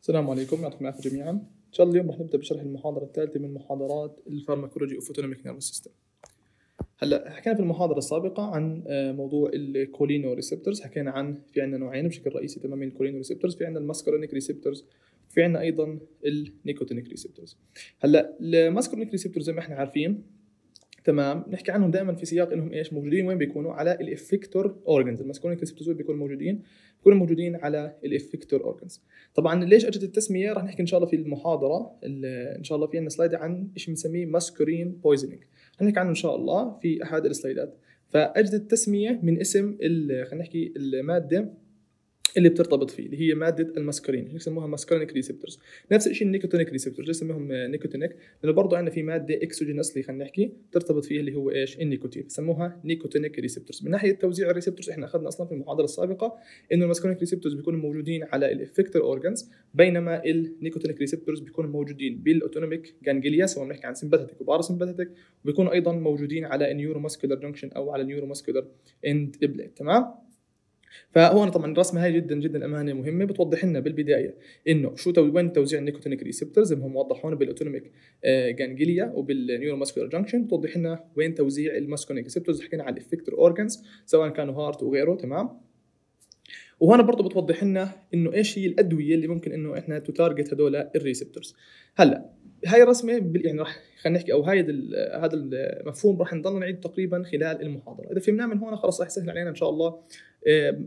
السلام عليكم يعطيكم العافية جميعا. إن شاء الله اليوم رح نبدأ بشرح المحاضرة الثالثة من محاضرات ال pharmacology of autonomic nervous system هلأ حكينا في المحاضرة السابقة عن آه، موضوع ال cholinoceptors حكينا عن في عندنا نوعين بشكل رئيسي تماما ال cholinoceptors في عندنا ال muscarinic receptors في عندنا أيضا ال nicotinic receptors. هلأ ال muscarinic receptors زي ما إحنا عارفين تمام. نحكي عنهم دائما في سياق إنهم إيش؟ موجودين. وين بيكونوا؟ على ال effector organs ال muscarinic receptors بيكونوا موجودين. بيكونوا موجودين على ال effector organs طبعا ليش أجت التسمية؟ راح نحكي إن شاء الله في المحاضرة. إن شاء الله في عندنا slide عن شيء بنسميه muscarine poisoning رح نحكي عنه إن شاء الله في أحد ال slides. فأجت التسمية من اسم خلينا نحكي المادة اللي بترتبط فيه اللي هي مادة الماسكرين يسموها muscarinic receptors. نفس الشيء ال nicotinic receptors يسموهم nicotinic؟ لأنه برضه عندنا في مادة exogenous اللي خلينا نحكي ترتبط فيها اللي هو إيش؟ النيكوتين يسموها nicotinic receptors. من ناحية توزيع ال receptors إحنا أخذنا أصلا في المحاضرة السابقة إنه ال muscarinic receptors بيكونوا موجودين على ال effector organs بينما ال nicotinic receptors بيكونوا موجودين بال autonomic ganglia سواء بنحكي عن sympathetic و parasympathetic وبيكونوا أيضا موجودين على ال neuromuscular junction أو على ال neuromuscular end تمام؟ فهون طبعا الرسمة هاي جدا جدا امانه مهمة بتوضح لنا بالبداية إنه شو تو وين توزيع ال nicotinic receptors هو موضح هون بال autonomic ganglia وبال neuromuscular junction بتوضح لنا وين توزيع ال muscarinic receptors حكينا على ال effector organs سواء كانوا heart وغيره تمام؟ وهنا برضه بتوضح لنا إنه إيش هي الأدوية اللي ممكن إنه إحنا ت target هدول ال receptors هلأ هاي الرسمة يعني راح خلينا نحكي أو هاي هذا المفهوم راح نضل نعيد تقريبا خلال المحاضرة. إذا فهمناه من هون خلص راح يسهل علينا إن شاء الله آه،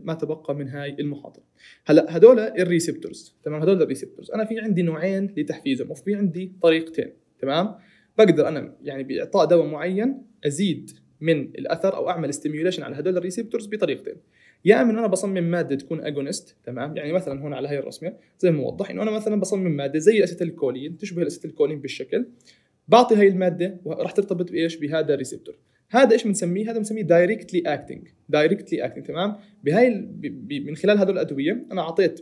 ما تبقى من هاي المحاضرة. هلا هدول ال receptors تمام؟ هدول ال receptors. أنا في عندي نوعين لتحفيزهم وفي عندي طريقتين تمام؟ بقدر أنا يعني بإعطاء دواء معين أزيد من الأثر أو أعمل stimulation على هدول ال receptors بطريقتين. يا إما أنا بصمم مادة تكون agonist تمام؟ يعني مثلا هون على هي الرسمة زي ما موضح إنه أنا مثلا بصمم مادة زي ال acetylcholine تشبه ال acetylcholine بالشكل بعطي هاي المادة وراح ترتبط بإيش؟ بهذا ال receptor. هذا إيش بنسميه؟ هذا بنسميه directly acting directly acting تمام؟ بهاي من خلال هذول الأدوية أنا أعطيت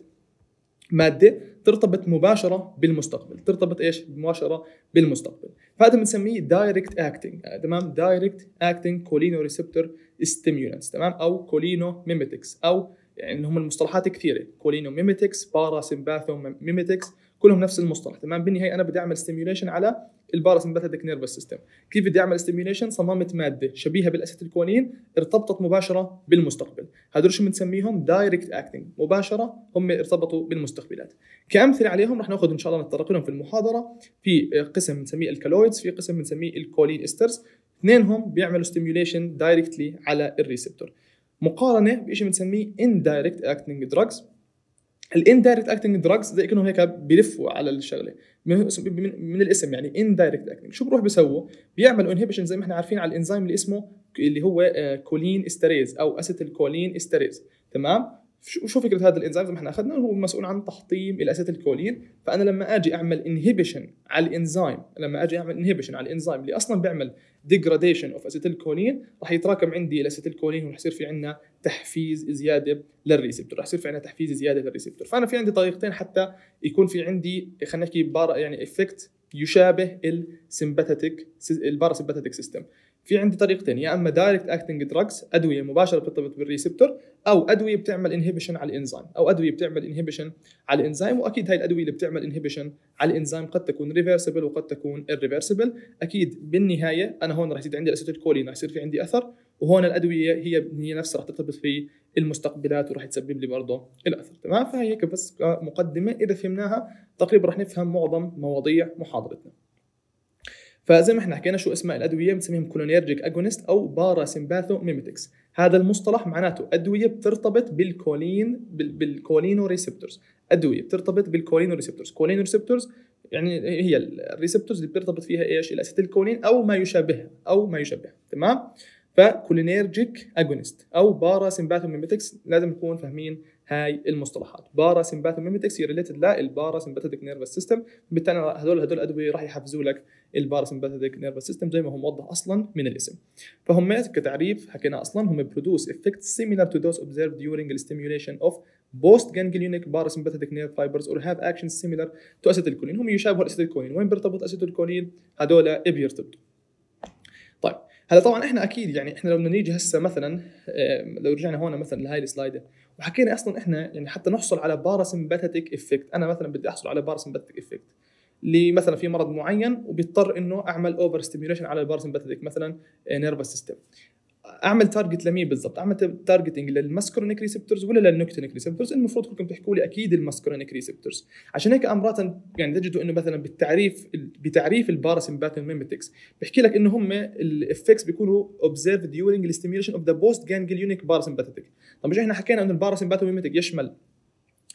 مادة ترتبط مباشرة بالمستقبل. ترتبط إيش؟ مباشرة بالمستقبل. فهذا بنسميه direct acting تمام؟ direct acting cholinoceptor stimulants تمام؟ أو cholinomimetics أو يعني هم المصطلحات كثيرة. cholinomimetics parasympathomimetics كلهم نفس المصطلح تمام؟ بالنهاية أنا بدي أعمل stimulation على ال parasympathetic nervous system كيف بدي أعمل stimulation صممت مادة شبيهة بال acetylcholine ارتبطت مباشرة بالمستقبل. هذول شو بنسميهم؟ direct acting مباشرة هم ارتبطوا بالمستقبلات. كأمثلة عليهم رح نأخذ إن شاء الله نتطرق لهم في المحاضرة. في قسم بنسميه alkaloids في قسم بنسميه ال choline esters اثنينهم بيعملوا stimulation directly على ال receptor. مقارنة بشيء بنسميه indirect acting drugs ال indirect acting drugs زي كانهم هيك بيلفوا على الشغلة. من, من الاسم يعني indirect acting شو بروح بيسووا بيعملوا inhibition زي ما إحنا عارفين على الإنزيم اللي اسمه اللي هو cholinesterase أو acetylcholinesterase تمام؟ شو فكرة هذا الإنزيم؟ زي ما إحنا اخذنا هو مسؤول عن تحطيم ال acetylcholine فأنا لما آجي أعمل inhibition على الإنزيم لما آجي أعمل inhibition على الإنزيم اللي أصلا بيعمل degradation of acetylcholine راح يتراكم عندي ال acetylcholine وراح يصير في عندنا تحفيز زيادة لل receptor راح يصير في عندنا تحفيز زيادة لل receptor. فأنا في عندي طريقتين حتى يكون في عندي خلينا نحكي يعني effect يشابه ال sympathetic ال parasympathetic system في عندي طريقتين يا أما direct acting drugs أدوية مباشرة بترتبط بال receptor أو أدوية بتعمل inhibition على الإنزيم أو أدوية بتعمل inhibition على الإنزيم وأكيد هاي الأدوية اللي بتعمل inhibition على الإنزيم قد تكون reversible وقد تكون irreversible. أكيد بالنهاية أنا هون راح يزيد عندي ال acetylcholine راح يصير في عندي أثر وهون الأدوية هي هي نفسها راح ترتبط في المستقبلات وراح تسبب لي برضه الأثر تمام؟ فهي هيك بس مقدمه إذا فهمناها تقريبا راح نفهم معظم مواضيع محاضرتنا. فزي ما إحنا حكينا شو اسماء الأدوية بنسميهم cholinergic agonist أو parasympathomimetics هذا المصطلح معناته أدوية بترتبط بال choline بال cholinoceptors أدوية بترتبط بال cholinoceptors cholinoceptors يعني هي ال receptors اللي بترتبط فيها إيش؟ ال acetylcholine أو ما يشابهها أو ما يشابهها. تمام؟ ف cholinergic agonist أو parasympathomimetics لازم نكون فاهمين هاي المصطلحات. parasympathomimetics هي related لل parasympathetic nervous system بالتالي هذول هذول الأدوية راح يحفزوا لك ال parasympathetic nervous system زي ما هو موضح أصلا من الاسم. فهم كتعريف حكينا أصلا. هم produce effect similar to those observed during stimulation of post ganglionic parasympathetic nerve fibers or have actions similar to acetylcholine. هم يشابهوا ال acetylcholine. وين بيرتبط acetylcholine هذول بيرتبطوا طيب هلا طبعا إحنا أكيد يعني إحنا لو بدنا نيجي هسه مثلا لو رجعنا هون مثلا لهي ال slide وحكينا أصلا إحنا يعني حتى نحصل على parasympathetic effect أنا مثلا بدي أحصل على parasympathetic effect اللي مثلا في مرض معين وبيضطر إنه أعمل over stimulation على ال parasympathetic مثلا nervous system أعمل target لمين بالضبط؟ أعمل targeting لل muscarinic receptors ولا لل nicotinic receptors؟ المفروض كلكم تحكوا لي أكيد ال muscarinic receptors، عشان هيك مرات يعني تجدوا إنه مثلا بالتعريف بتعريف ال parasympathetic mimetics بيحكي لك إنه هم ال effects بيكونوا observed during stimulation of the post ganglionic parasympathetic، طب مش إحنا حكينا إنه ال parasympathetic mimetic يشمل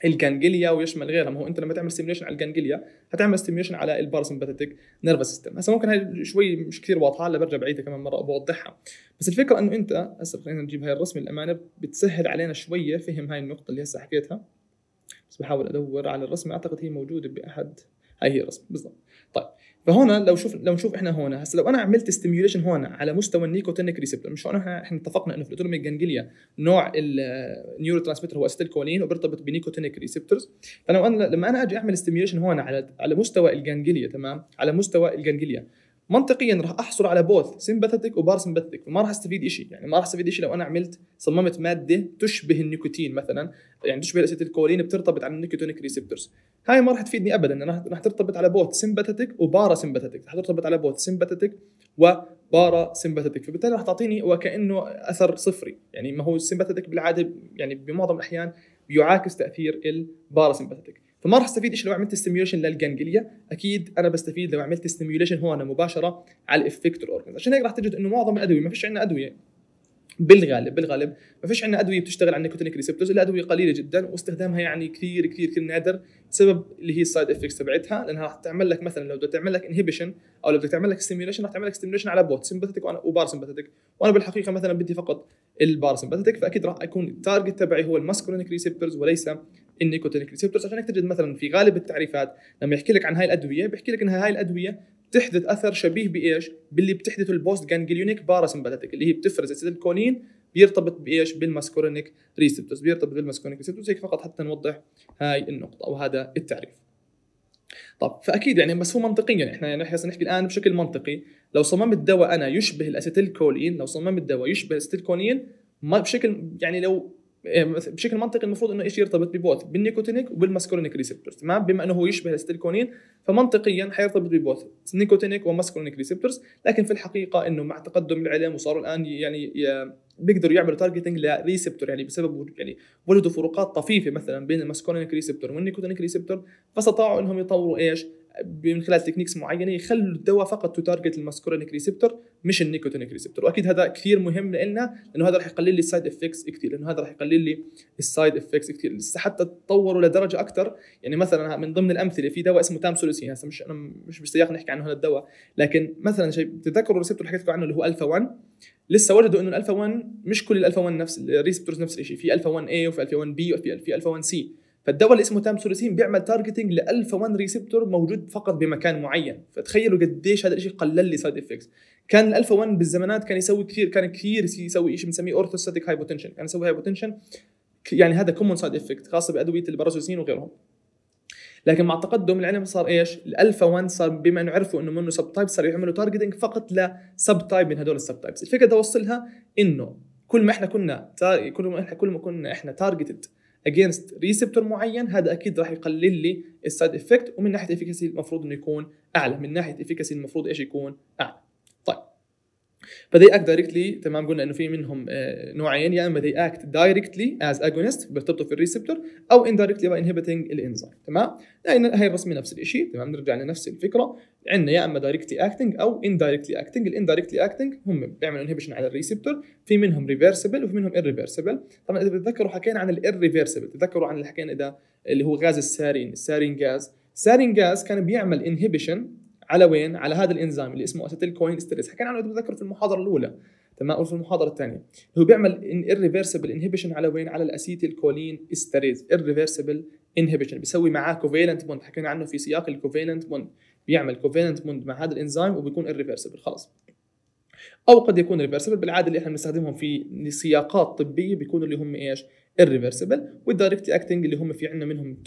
ال ganglia ويشمل غيرها. ما هو أنت لما تعمل stimulation على ال ganglia هتعمل stimulation على ال parasympathetic nervous system هسه ممكن هاي شوي مش كثير واضحة هلا برجع بعيدها كمان مرة بوضحها بس الفكرة إنه أنت هسه خلينا نجيب هاي الرسمة للأمانة بتسهل علينا شوية فهم هاي النقطة اللي هسه حكيتها. بس بحاول أدور على الرسمة أعتقد هي موجودة بأحد هاي هي الرسمة بالضبط. طيب فهنا لو شوف لو نشوف إحنا هون هسه لو أنا عملت stimulation هون على مستوى ال nicotinic receptor مش إحنا إحنا اتفقنا إنه في ال autonomic ganglia نوع ال neurotransmitter هو acetylcholine وبيرتبط ب nicotinic receptors فلو أنا لما أنا أجي أعمل stimulation هون على على مستوى ال ganglia تمام؟ على مستوى ال ganglia. منطقيا راح أحصل على both sympathetic و parasympathetic فما راح أستفيد شيء يعني ما راح أستفيد شيء لو أنا عملت صممت مادة تشبه النيكوتين مثلا يعني تشبه ال acetylcholine بترتبط على ال nicotinic receptors. هاي ما راح تفيدني ابدا أنا راح ترتبط على both sympathetic و parasympathetic راح ترتبط على both sympathetic و parasympathetic فبالتالي راح تعطيني وكأنه أثر صفري. يعني ما هو ال sympathetic بالعادة يعني بمعظم الأحيان بيعاكس تأثير ال parasympathetic فما راح أستفيد إيش لو عملت stimulation لل ganglia أكيد أنا بستفيد لو عملت stimulation هون مباشرة على ال effector organs عشان هيك راح تجد إنه معظم الأدوية ما فيش عندنا أدوية. بالغالب بالغالب ما فيش عندنا أدوية بتشتغل على ال nicotinic receptors الا ادويه قليلة جدا واستخدامها يعني كثير كثير كثير نادر بسبب اللي هي ال side effects تبعتها. لأنها راح تعمل لك مثلا لو بدك تعمل لك inhibition أو لو بدك تعمل لك stimulation راح تعمل لك stimulation على both sympathetic و parasympathetic وأنا بالحقيقة مثلا بدي فقط ال parasympathetic فأكيد راح يكون ال target تبعي هو ال muscarinic receptors وليس ال nicotinic receptors عشان تجد مثلا في غالب التعريفات لما يحكي لك عن هاي الأدوية بيحكي لك إن هاي الأدوية بتحدث أثر شبيه بإيش؟ باللي بتحدثه ال post ganglionic parasympathetic اللي هي بتفرز acetylcholine بيرتبط بإيش؟ بال muscarinic receptors بيرتبط بال muscarinic receptors هيك فقط حتى نوضح هاي النقطة أو هذا التعريف. طب فأكيد يعني بس هو منطقيا إحنا يعني إحنا نحكي الآن بشكل منطقي لو صممت دواء أنا يشبه ال acetylcholine لو صممت دواء يشبه ال acetylcholine ما بشكل يعني لو بشكل منطقي المفروض إنه إيش يرتبط ب both؟ بال nicotinic وبال muscarinic receptors تمام؟ بما إنه هو يشبه ال acetylcholine فمنطقيا حيرتبط ب both nicotinic و muscarinic receptors. لكن في الحقيقة إنه مع تقدم العلم وصاروا الآن يعني بيقدروا يعملوا targeting ل receptor يعني بسبب يعني وجدوا فروقات طفيفة مثلا بين ال muscarinic receptor وال nicotinic receptor فاستطاعوا إنهم يطوروا إيش؟ من خلال techniques معينة يخلوا الدواء فقط target ال muscarinic receptor مش ال nicotinic receptor وأكيد هذا كثير مهم لنا لأنه هذا راح يقلل لي ال side effects كثير لأنه هذا راح يقلل لي ال side effects كثير. لسه حتى تطوروا لدرجة أكثر يعني مثلا من ضمن الأمثلة في دواء اسمه tamsulosin هسه مش أنا مش بالسياق نحكي عنه هذا الدواء. لكن مثلا شيء تذكروا ال receptor اللي حكيت عنه اللي هو الفا 1 لسه وجدوا إنه الالفا 1 مش كل الالفا 1 نفس ال receptors نفس الشيء في الفا 1 A وفي الفا 1 B وفي الفا 1 C فالدواء اللي اسمه tamsulosin بيعمل targeting ل alpha 1 receptor موجود فقط بمكان معين. فتخيلوا قديش هذا الشيء قلل لي side effects كان الالفا 1 بالزمانات كان يسوي كثير كان كثير يسوي شيء بنسميه orthostatic hypotension كان يسوي hypotension يعني هذا common side effect خاصة بأدوية ال prazosin وغيرهم. لكن مع تقدم العلم صار إيش؟ الالفا 1 صار بما إنه عرفوا إنه منه subtype صاروا يعملوا targeting فقط ل subtype من هدول ال subtypes، الفكرة بدي اوصلها إنه كل ما إحنا كنا كل ما إحنا كل ما كنا إحنا targeted against receptor معين هذا أكيد راح يقلل لي ال side effect ومن ناحية efficacy المفروض إنه يكون أعلى. من ناحية efficacy المفروض إيش يكون أعلى؟ ف they act directly تمام قلنا إنه في منهم آه، نوعين يا إما they act directly as agonist بيرتبطوا في ال receptor أو indirectly by inhibiting الانزيم تمام؟ هي الرسمة نفس الشيء تمام؟ نرجع لنفس الفكرة عندنا يا إما directly acting أو indirectly acting ال indirectly acting هم بيعملوا inhibition على ال receptor في منهم reversible وفي منهم irreversible. طبعا إذا بتتذكروا حكينا عن ال irreversible تذكروا عن اللي حكينا ده اللي هو غاز السارين السارين غاز السارين غاز كان بيعمل inhibition على وين؟ على هذا الإنزيم اللي اسمه acetylcholine esterase حكينا عنه بتذكر في المحاضرة الأولى. تمام؟ أو في المحاضرة الثانية. هو بيعمل irreversible inhibition على وين؟ على ال acetylcholine esterase irreversible inhibition بيسوي معاه covalent bond حكينا عنه في سياق ال covalent bond بيعمل covalent bond مع هذا الإنزيم وبيكون irreversible. خلص أو قد يكون reversible بالعادة اللي إحنا بنستخدمهم في سياقات طبية بيكونوا اللي هم إيش؟ Reversible وال direct acting اللي هم في عندنا منهم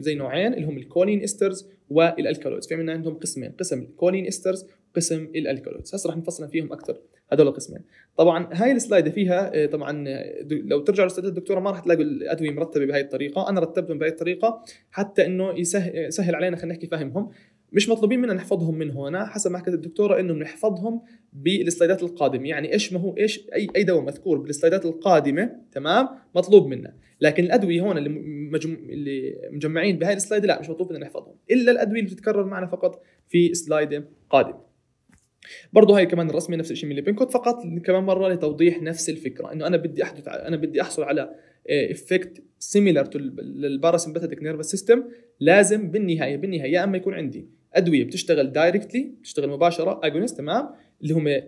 زي نوعين اللي هم ال choline esters وال alkaloids في عندنا عندهم قسمين قسم ال choline esters قسم ال alkaloids هسه رح نفصل فيهم أكثر. هذول القسمين طبعا هاي ال slide فيها آه، طبعا لو ترجعوا ل slide الدكتورة ما راح تلاقوا الأدوية مرتبة بهاي الطريقة. أنا رتبتهم بهاي الطريقة حتى إنه يسهل علينا خلينا نحكي فهمهم. مش مطلوبين منا نحفظهم من هنا حسب ما حكت الدكتورة إنه بنحفظهم بالسلايدات القادمة. يعني إيش ما هو إيش أي أي دواء مذكور بالسلايدات القادمة تمام؟ مطلوب منا. لكن الأدوية هون اللي مجم... اللي مجمعين بهاي السلايد لا مش مطلوب منا نحفظهم. إلا الأدوية اللي بتتكرر معنا فقط في سلايد قادم برضه هاي كمان الرسمة نفس الشيء من اللي فقط كمان مرة لتوضيح نفس الفكرة. إنه أنا بدي أحدث أنا بدي أحصل على effect similar لل parasympathetic nervous system لازم بالنهاية بالنهاية يا أما يكون عندي أدوية بتشتغل directly بتشتغل مباشرة agonist تمام؟ اللي هم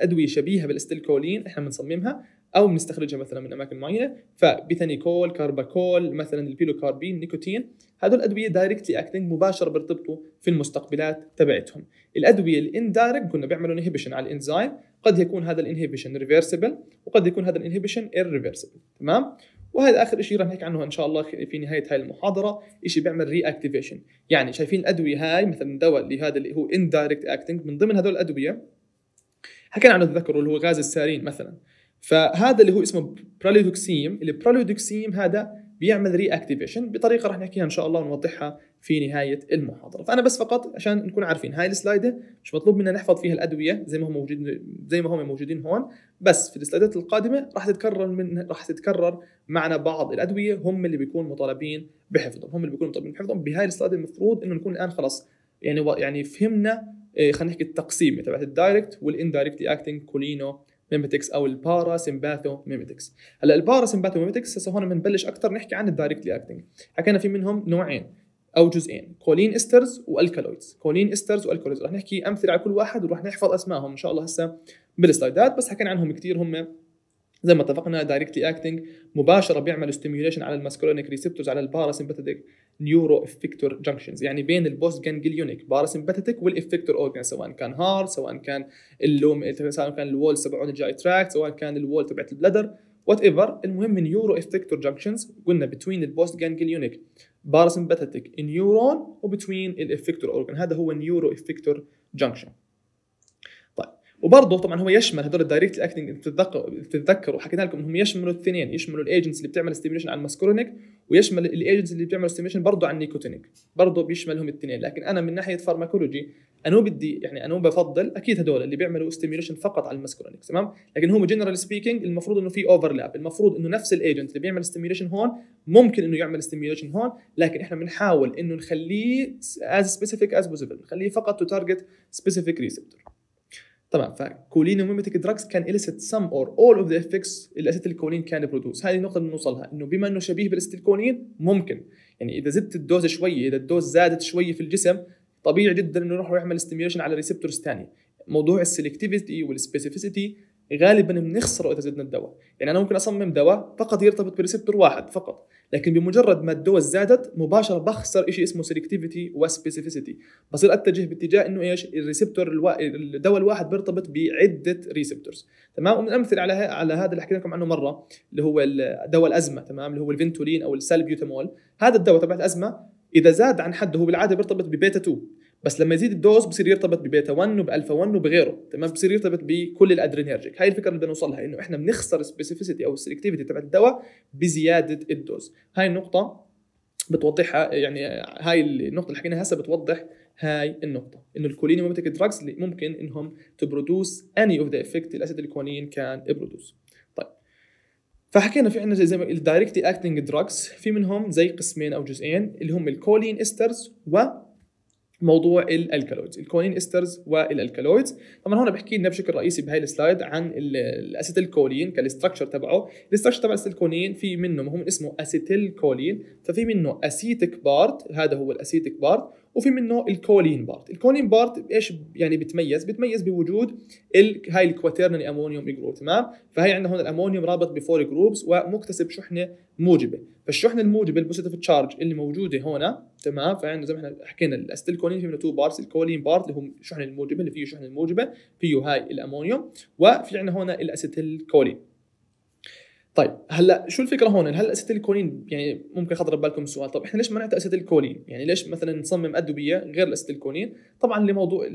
أدوية شبيهة بال acetylcholine إحنا بنصممها أو بنستخرجها مثلا من أماكن معينة. ف bethanechol carbachol مثلا ال pilocarpine نيكوتين هذول أدوية directly acting مباشرة بيرتبطوا في المستقبلات تبعتهم. الأدوية ال indirect قلنا بيعملوا inhibition على الإنزيم قد يكون هذا ال inhibition reversible وقد يكون هذا ال inhibition irreversible تمام؟ وهذا آخر شيء راح نحكي عنه إن شاء الله في نهاية هاي المحاضرة شيء بيعمل reactivation يعني شايفين الأدوية هاي مثلا دواء اللي هذا اللي هو indirect acting من ضمن هذول الأدوية حكينا عنه تذكروا اللي هو غاز السارين مثلا. فهذا اللي هو اسمه pralidoxime اللي pralidoxime هذا بيعمل reactivation بطريقة راح نحكيها إن شاء الله ونوضحها في نهاية المحاضرة. فأنا بس فقط عشان نكون عارفين هاي السلايدة مش مطلوب منا نحفظ فيها الأدوية زي ما هم موجودين زي ما هم موجودين هون بس في السلايدات القادمة راح تتكرر من راح تتكرر معنا بعض الأدوية هم اللي بيكون مطالبين بحفظهم هم اللي بيكونوا مطالبين بحفظهم. بهاي السلايد المفروض إنه نكون الآن خلاص يعني يعني فهمنا إيه، خلينا نحكي التقسيم تبعت ال direct وال indirectly acting cholinomimetics أو ال parasympathomimetics هلأ ال parasympathomimetics هسه هون بنبلش أكثر نحكي عن ال directly acting حكينا في منهم نوعين أو جزئين choline esters و alkaloids choline esters و alkaloids رح نحكي أمثلة على كل واحد ورح نحفظ أسمائهم إن شاء الله هسه بالسلايدات بس حكينا عنهم كثير هم زي ما اتفقنا directly acting مباشرة بيعملوا stimulation على ال muscarinic receptors على ال parasympathetic neuroeffector junctions يعني بين ال postganglionic parasympathetic وال effector organ سواء كان heart سواء كان اللوم سواء كان ال wall تبعون ال GI tract سواء كان ال wall تبعت ال bladder whatever المهم neuroeffector junctions قلنا between ال postganglionic parasympathetic neuron و between ال effector organ. هذا هو neuroeffector junction. وبرضه طبعا هو يشمل هذول ال direct acting تتذكروا تتذكروا حكينا لكم إنهم يشملوا الاثنين يشملوا ال agents اللي بتعمل stimulation على ال muscarinic ويشمل ال agents اللي بتعمل stimulation برضه على ال nicotinic برضه بيشملهم الاثنين. لكن أنا من ناحية pharmacology أنا بدي يعني أنا بفضل أكيد هذول اللي بيعملوا stimulation فقط على ال muscarinic تمام؟ لكن هو general speaking المفروض إنه في overlap المفروض إنه نفس ال agent اللي بيعمل stimulation هون ممكن إنه يعمل stimulation هون لكن إحنا بنحاول إنه نخليه as specific as possible نخليه فقط to target specific receptor طبعا ف cholinomimetic drugs can elicit some or all of the effects اللي ال choline can produce هذه النقطة اللي بنوصلها إنه بما إنه شبيه بال acetylcholine ممكن. يعني إذا زدت ال dose شوية إذا ال dose زادت شوية في الجسم طبيعي جدا إنه يروح يعمل stimulation على receptors ثانية موضوع ال selectivity وال specificity غالبا بنخسره اذا زدنا الدواء. يعني أنا ممكن أصمم دواء فقط يرتبط ب receptor واحد فقط لكن بمجرد ما ال dose زادت مباشرة بخسر شيء اسمه selectivity و specificity بصير أتجه باتجاه إنه إيش؟ ال receptor الوا... الدواء الواحد بيرتبط بعدة receptors تمام؟ ومن الامثله على على هذا اللي حكينا لكم عنه مرة اللي هو دواء الأزمة تمام؟ اللي هو الفنتولين أو السالبيوتامول هذا الدواء تبع الأزمة إذا زاد عن حده هو بالعادة بيرتبط ببيتا 2 بس لما يزيد ال dose بصير يرتبط ببيتا 1 وبألفا 1 وبغيره تمام؟ بصير يرتبط بكل ال adrenergic. هاي الفكرة اللي بدنا نوصلها إنه إحنا بنخسر ال specificity أو ال selectivity تبع الدواء بزيادة ال dose. هاي النقطة بتوضحها يعني هاي النقطة اللي حكيناها هسه بتوضح هاي النقطة إنه ال cholinomimetic drugs اللي ممكن إنهم to produce any of the effect ال acetylcholine can produce طيب. فحكينا في عندنا زي ما ال directly acting drugs في منهم زي قسمين أو جزئين اللي هم ال choline esters و موضوع ال alkaloids ال choline esters وال alkaloids طبعا هون بحكي لنا بشكل رئيسي بهاي السلايد عن ال acetylcholine كال structure تبعه. ال structure تبع ال acetylcholine في منه ما هو اسمه acetylcholine ففي منه acetic part هذا هو ال acetic part وفي منه ال choline part. ال choline part إيش يعني بتميز؟ بتميز بوجود ال... هاي ال quaternary ammonium group تمام؟ فهي عندنا هون الأمونيوم رابط ب four groups ومكتسب شحنة موجبة. فالشحنة الموجبة ال positive charge اللي موجودة هون تمام؟ فعندنا زي ما إحنا حكينا ال acetylcholine في منه two parts ال choline part اللي هو الشحنه الموجبة اللي فيه شحنة الموجبة فيه هاي الأمونيوم وفي عندنا هون ال acetylcholine طيب هلأ شو الفكرة هون؟ هلأ acetylcholine يعني ممكن خطر ببالكم السؤال طب إحنا ليش ما نعطي acetylcholine يعني ليش مثلا نصمم أدوية غير ال acetylcholine طبعا لموضوع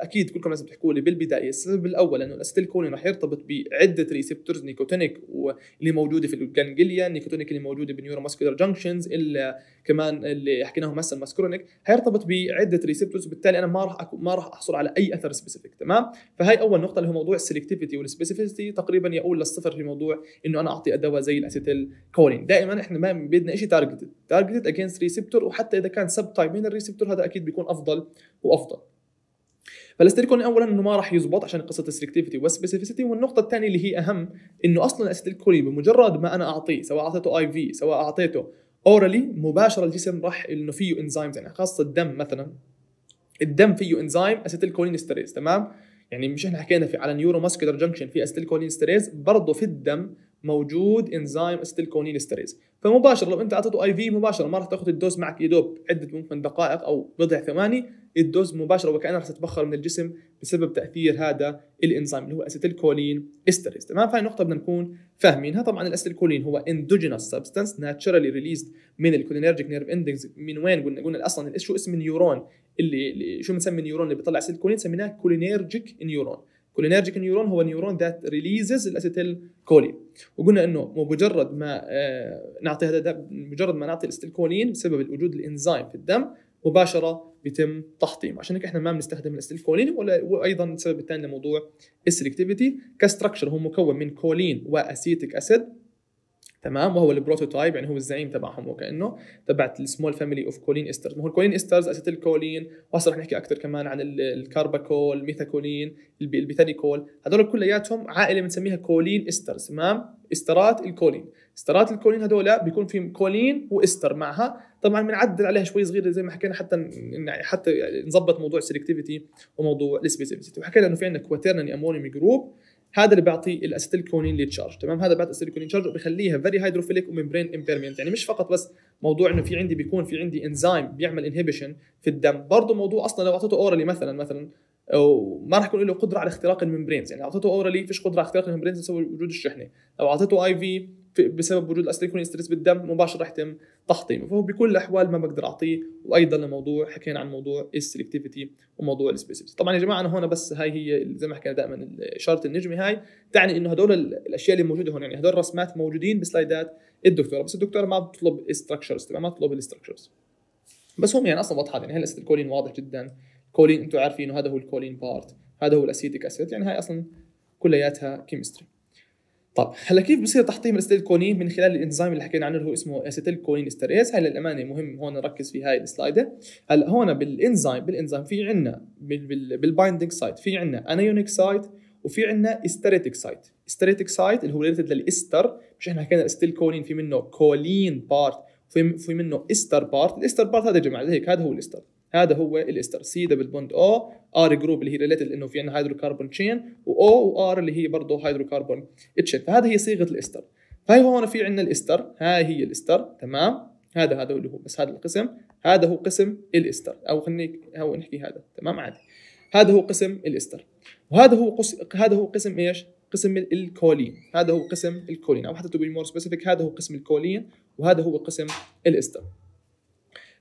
أكيد كلكم لازم تحكوا لي بالبداية. السبب الأول إنه ال acetylcholine رح يرتبط بعدة receptors nicotinic واللي موجودة في ال ganglia nicotinic اللي موجودة بال neuromuscular junctions اللي كمان اللي حكيناهم هسه ال muscarinic حيرتبط بعدة receptors وبالتالي أنا ما راح أكو ما راح أحصل على أي أثر specific تمام؟ فهي أول نقطة اللي هو موضوع ال selectivity وال specificity تقريبا يؤول للصفر في موضوع إنه أنا أعطي دواء زي ال acetylcholine دائما إحنا ما بدنا شيء targeted targeted against receptor وحتى إذا كان subtype من ال receptor هذا أكيد بيكون أفضل وأفضل. فال acetylcholine اولا إنه ما راح يزبط عشان قصة ال selectivity وال specificity والنقطة الثانية اللي هي أهم إنه أصلا ال acetylcholine بمجرد ما أنا أعطيه سواء أعطيته IV سواء أعطيته orally مباشرة الجسم راح إنه فيه enzymes يعني خاصة الدم مثلا. الدم فيه انزيم acetylcholinesterase تمام؟ يعني مش إحنا حكينا في على neuromuscular junction في acetylcholinesterase برضه في الدم موجود انزيم acetylcholinesterase فمباشره لو انت اعطيته IV مباشره ما راح تاخذ ال dose معك يدوب عدة ممكن دقائق أو بضع ثواني. ال dose مباشره وكانها راح تتبخر من الجسم بسبب تأثير هذا الانزيم اللي هو acetylcholinesterase تمام؟ فهي نقطة بدنا نكون فاهمينها. طبعا ال acetylcholine هو endogenous substance naturally released من ال cholinergic nerve endings من وين قلنا؟ قلنا أصلا شو اسم ال neuron اللي, اللي شو بنسمي ال neuron اللي بيطلع acetylcholine سميناه cholinergic neuron cholinergic neuron هو neuron that releases ال acetylcholine. وقلنا إنه مجرد ما آه نعطي هذا مجرد ما نعطي ال acetylcholine بسبب وجود الإنزيم في الدم مباشرة بيتم تحطيمه. عشان هيك إحنا ما بنستخدم الكولين ولا وأيضا السبب الثاني لموضوع ال selectivity ك structure هو مكون من choline و acetic acid تمام؟ وهو ال prototype يعني هو الزعيم تبعهم وكأنه تبعت ال small family of choline esters ما هو ال choline esters acetylcholine وهسه رح نحكي أكثر كمان عن ال carbachol methacholine ال bethanechol هذول كلياتهم عائلة بنسميها choline esters تمام؟ استرات الكولين. استرات الكولين هذول بيكون في choline و ester معها. طبعا بنعدل عليها شوي صغيرة زي ما حكينا حتى حتى نظبط موضوع ال selectivity وموضوع ال specificity وحكينا إنه في عندنا quaternary ammonium group هذا اللي بيعطي ال acetylcholine لل charge تمام؟ هذا بيعطي ال acetylcholine charge وبيخليها very hydrophilic و membrane impermeant يعني مش فقط بس موضوع إنه في عندي بيكون في عندي انزيم بيعمل inhibition في الدم برضه موضوع أصلا لو أعطيته orally مثلا مثلا وما راح يكون له قدرة على اختراق ال membranes يعني أعطيته orally فيش قدرة على اختراق ال membranes بسبب وجود الشحنة لو أعطيته IV بسبب وجود ال acetylcholinesterase بالدم مباشرة راح يتم تحطيمه فهو بكل الأحوال ما بقدر أعطيه. وأيضا لموضوع حكينا عن موضوع ال selectivity وموضوع ال specificity طبعا يا جماعة أنا هون بس هاي هي زي ما حكينا دائما إشارة النجمة هاي. تعني إنه هدول الأشياء اللي موجودة هون يعني هدول الرسمات موجودين ب slides الدكتورة بس الدكتورة ما بتطلب structures ما بتطلب ال structures بس هم يعني أصلا واضحة يعني هلا الكولين واضح جدا؟ كولين أنتم عارفين هذا هو ال choline part هذا هو ال acetic acid يعني هاي أصلا كلياتها chemistry طب هلا كيف بصير تحطيم ال acetylcholine من خلال الإنزيم اللي حكينا عنه اللي هو اسمه acetylcholinesterase هاي للأمانة مهم هون نركز في هاي ال slide. هلا هون بالإنزيم بالإنزيم في عندنا بال binding site في عندنا anionic site وفي عندنا esteratic site esteratic site اللي هو related لل ester مش إحنا حكينا ال acetylcholine في منه choline part في منه ester part ال ester part هذا يا جماعة هيك هذا هو الإستر. هذا هو ال ester C double bond O R group اللي هي related انه في عندنا hydrocarbon chain و O و R اللي هي برضه هيدروكربون chain فهذه هي صيغة الاستر. فهي هون في عندنا الاستر. هاي هي الاستر. تمام؟ هذا هذا اللي هو بس هذا القسم. هذا هو قسم الاستر. أو خليني هو نحكي هذا. تمام؟ عادي. هذا هو قسم الاستر. وهذا هو قس... هذا هو قسم إيش؟ قسم الكولين. هذا هو قسم الكولين. أو حتى to be more specific هذا هو قسم الكولين وهذا هو قسم الاستر.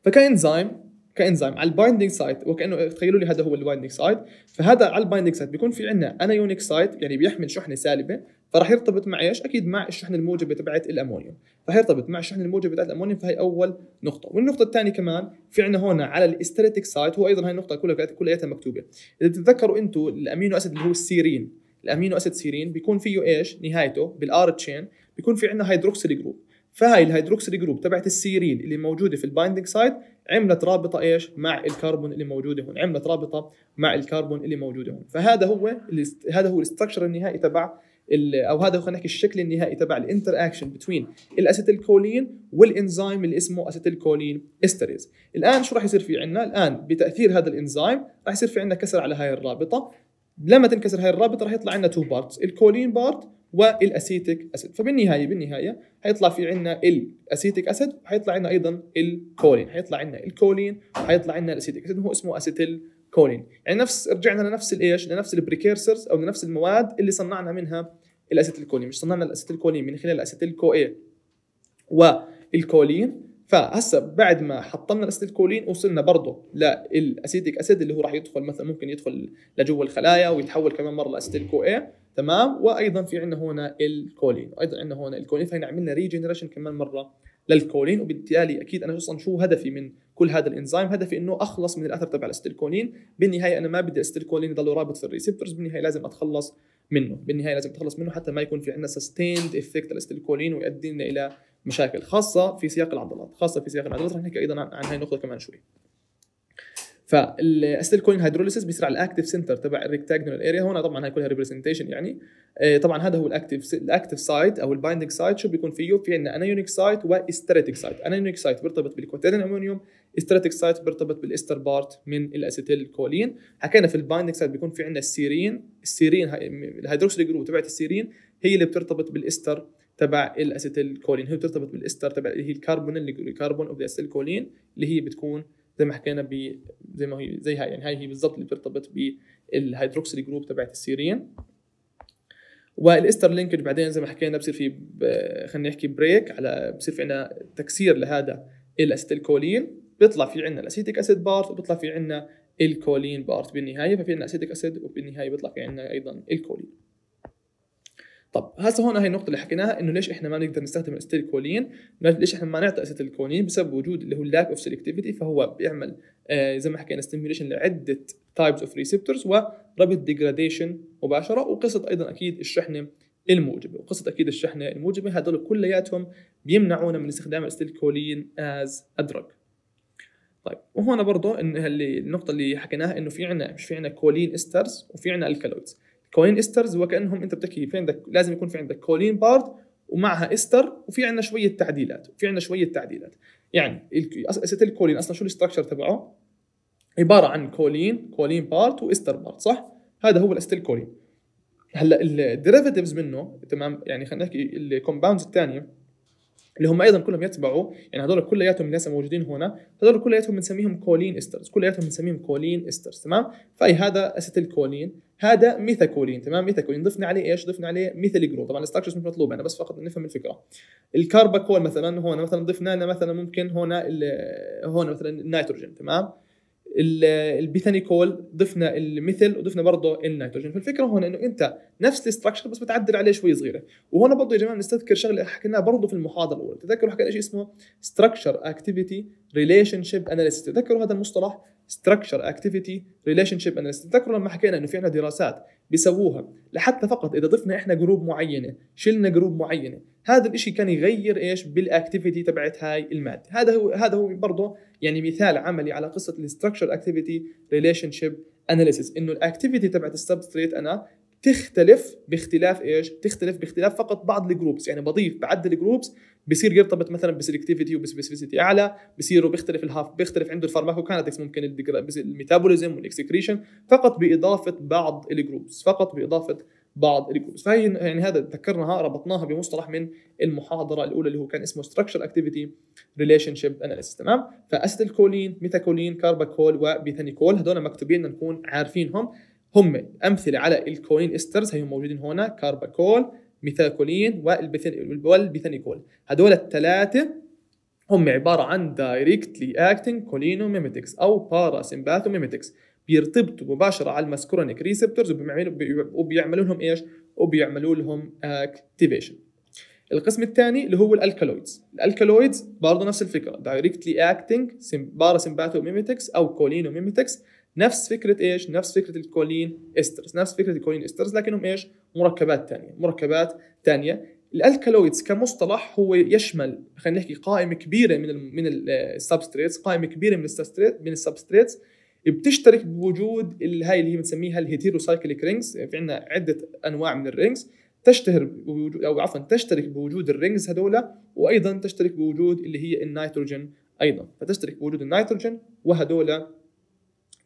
فكأنزيم كإنزيم على ال binding site وكأنه تخيلوا لي هذا هو ال binding site. فهذا على ال binding site بيكون في عندنا anionic site يعني بيحمل شحنة سالبة فراح يرتبط مع إيش؟ أكيد مع الشحنة الموجبة تبعت الأمونيوم. راح يرتبط مع الشحنة الموجبة تبعت الأمونيوم فهي أول نقطة. والنقطة الثانية كمان في عندنا هون على ال esteratic site هو أيضا هاي النقطة كلها كلها مكتوبة. إذا تتذكروا أنتم ال amino acid اللي هو ال serine. ال amino acid serine بيكون فيه إيش؟ نهايته بال R chain بيكون في عندنا hydroxyl group فهاي ال hydroxyl group تبعت السيرين اللي موجودة في ال binding site عملت رابطة إيش؟ مع الكربون اللي موجوده هون. عملت رابطة مع الكربون اللي موجوده هون. فهذا هو هذا هو ال structure النهائي تبع أو هذا خلينا نحكي الشكل النهائي تبع ال interaction between ال acetylcholine والانزيم اللي اسمه acetylcholinesterase الآن شو راح يصير في عندنا الآن بتأثير هذا الانزيم راح يصير في عندنا كسر على هاي الرابطة. لما تنكسر هاي الرابطة راح يطلع عندنا two parts ال choline part وال acetic acid. فبالنهايه بالنهاية حيطلع في عندنا ال acetic acid وحيطلع عندنا أيضا الكولين. حيطلع عندنا الكولين وحيطلع عندنا ال acetic acid. هو اسمه acetyl كولين يعني نفس رجعنا لنفس الإيش؟ لنفس ال precursors أو لنفس المواد اللي صنعنا منها ال acetylcholine. مش صنعنا ال acetylcholine من خلال ال acetyl CoA وال choline. فهسه بعد ما حطمنا ال acetylcholine وصلنا برضه لل acetic acid اللي هو راح يدخل مثلا ممكن يدخل لجوا الخلايا ويتحول كمان مرة ل acetyl CoA تمام؟ وأيضا في عندنا هنا الكولين. وأيضا عندنا هنا الكولين. فهنا عملنا regeneration كمان مرة للكولين. وبالتالي أكيد أنا أصلا شو هدفي من كل هذا الانزيم هدفي إنه أخلص من الأثر تبع ال acetylcholine بالنهاية أنا ما بدي ال acetylcholine يضل رابط في ال receptors. بالنهاية لازم أتخلص منه. بالنهاية لازم أتخلص منه حتى ما يكون في عندنا sustained effect ال acetylcholine ويؤدي لنا إلى مشاكل خاصة في سياق العضلات خاصة في سياق العضلات. رح نحكي أيضا عن هاي النقطة كمان شوي. فال acetylcholine hydrolysis بيصير على ال active center تبع ال rectangular area هون طبعا هاي كلها representation يعني. آه، طبعا هذا هو ال active ال active site أو ال binding site شو بيكون فيه؟ في عندنا anionic site و esteratic site anionic site بيرتبط بال quaternary ammonium esteratic site بيرتبط بال ester part من ال acetylcholine حكينا في ال binding site بيكون في عندنا ال serine ال serine ال hydroxyl group تبعت السيرين هي اللي بترتبط بالإستر تبع ال acetylcholine هي بترتبط بالإستر تبع اللي هي الكربون ال carbon of ال acetylcholine اللي هي بتكون زي ما حكينا ب زي ما هي زي هاي يعني. هاي هي بالضبط اللي بترتبط بال hydroxyl group تبعت ال serine. وال ester linkage بعدين زي ما حكينا بصير في خلينا نحكي break على بصير في عندنا تكسير لهذا ال acetylcholine بيطلع في عندنا ال acetic acid part وبيطلع في عندنا ال choline part بالنهاية. ففي عندنا acetic acid وبالنهاية بيطلع في عندنا أيضا الكولين. طب هسه هون هاي النقطة اللي حكيناها إنه ليش إحنا ما نقدر نستخدم الكولين ليش إحنا ما نعطي الكولين بسبب وجود اللي هو ال lack of selectivity فهو بيعمل آه زي ما حكينا stimulation لعدة types of receptors و rapid degradation مباشرة وقصة أيضا أكيد الشحنة الموجبة. وقصة أكيد الشحنة الموجبة هذول كلياتهم بيمنعونا من استخدام ال choline as a drug طيب وهنا برضه النقطة اللي حكيناها إنه في عندنا مش في عندنا choline esters وفي عندنا alkaloids choline esters وكأنهم أنت بتحكي في عندك لازم يكون في عندك choline part ومعها إستر وفي عندنا شوية تعديلات وفي عندنا شوية تعديلات. يعني acetylcholine أصلا شو ال structure تبعه؟ عبارة عن choline choline part و ester part صح؟ هذا هو ال acetylcholine هلأ ال derivatives منه تمام؟ يعني خلينا نحكي ال compounds الثانية اللي هم أيضا كلهم يتبعوا يعني هذول كلياتهم اللي هسه موجودين هنا هذول كلياتهم بنسميهم choline esters كلياتهم بنسميهم choline esters تمام؟ فاي هذا acetylcholine هذا ميثاكولين تمام؟ ميثاكولين. ضفنا عليه إيش؟ ضفنا عليه methyl group. طبعا ال structures مش مطلوبة أنا بس فقط نفهم الفكرة. ال carbachol مثلا هون مثلا ضفنا لنا مثلا ممكن هنا هون مثلا النيتروجين تمام؟ ال bethanechol ضفنا ال methyl وضفنا برضه النيتروجين. فالفكرة هون إنه أنت نفس ال structure بس بتعدل عليه شوي صغيرة. وهون برضه يا جماعة نستذكر شغلة حكيناها برضه في المحاضرة الأولى. تذكروا حكينا شيء اسمه structure activity relationship analysis تذكروا هذا المصطلح؟ structure activity relationship analysis تذكروا لما حكينا إنه في عندنا دراسات بيسووها لحتى فقط إذا ضفنا إحنا group معينة شلنا group معينة هذا الإشي كان يغير إيش؟ بال activity تبعت هاي المادة. هذا هو هذا هو برضه يعني مثال عملي على قصة ال structure activity relationship analysis إنه ال activity تبعت ال substrate أنا تختلف باختلاف إيش؟ تختلف باختلاف فقط بعض ال groups. يعني بضيف بعدل ال groups بصير يرتبط مثلا ب selectivity وب specificity أعلى بصيروا بيختلف ال half بيختلف عنده ال pharmacokinetics ممكن ال metabolism وال excretion فقط بإضافة بعض ال groups فقط بإضافة بعض ال groups. فهي يعني هذا ذكرناها ربطناها بمصطلح من المحاضرة الأولى اللي هو كان اسمه structure activity relationship analysis تمام؟ ف acetylcholine methacholine carbachol و bethanechol هذول مكتوبين نكون عارفينهم. هم أمثلة على ال choline esters هي موجودين هنا carbachol methacholine وال bethanechol هذول الثلاثه هم عبارة عن directly acting cholinomimetics أو parasympathomimetics بيرتبطوا مباشرة على ال muscarinic receptors وبيعملوا لهم إيش؟ وبيعملوا لهم activation القسم الثاني اللي هو ال alkaloids. ال alkaloids برضه نفس الفكرة. directly acting parasympathomimetics أو cholinomimetics نفس فكرة إيش؟ نفس فكرة ال choline esters، نفس فكرة ال choline esters لكنهم إيش؟ مركبات ثانية، مركبات ثانية. ال alkaloids كمصطلح هو يشمل خلينا نحكي قائمة كبيرة من ال من ال substrates، قائمة كبيرة من ال substrate من ال substrates. بتشترك بوجود هاي اللي هي بنسميها ال heterocyclic rings، في عندنا عدة أنواع من ال rings تشتهر بوجود أو عفوا تشترك بوجود ال rings هذول وأيضا تشترك بوجود اللي هي النيتروجين أيضا. فتشترك بوجود النيتروجين وهذول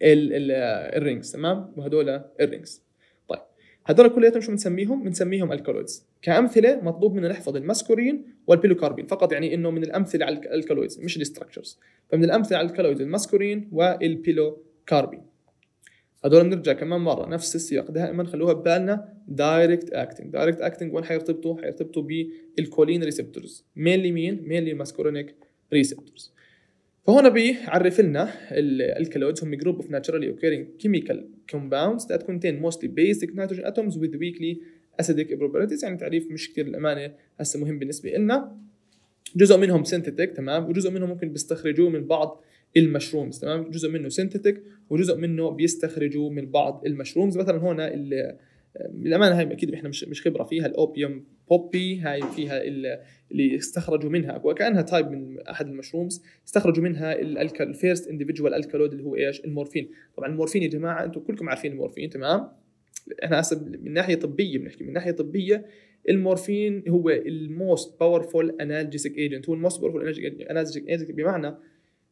ال rings تمام؟ وهدول ال rings. طيب هدول كلياتهم شو بنسميهم؟ بنسميهم alkaloids كأمثلة مطلوب منا نحفظ ال muscarine وال pilocarpine. فقط يعني إنه من الأمثلة على ال alkaloids مش ال structures فمن الأمثلة على ال alkaloids ال muscarine وال pilocarpine. هذول بنرجع كمان مرة نفس السياق. دائما خلوها ببالنا direct acting direct acting وين حيرتبطوا؟ حيرتبطوا بال choline receptors mainly mainly muscarinic receptors فهنا بيعرف لنا ال alkaloids هم group of naturally occurring chemical compounds that contain mostly basic nitrogen atoms with weakly acidic properties. يعني تعريف مش كثير للأمانة هسه مهم بالنسبة لنا جزء منهم synthetic تمام؟ وجزء منهم ممكن بيستخرجوه من بعض ال mushrooms تمام؟ جزء منه synthetic وجزء منه بيستخرجوا من بعض ال mushrooms. مثلا هنا للأمانة هاي أكيد إحنا مش مش خبرة فيها ال opium poppy هاي فيها اللي استخرجوا منها. وكانها type من أحد ال mushrooms استخرجوا منها ال first individual alkaloid اللي هو إيش؟ المورفين. طبعا المورفين يا جماعة أنتم كلكم عارفين المورفين تمام؟ إحنا هسه من ناحية طبية بنحكي من ناحية طبية المورفين هو ال most powerful analgesic agent هو ال most powerful analgesic agent بمعنى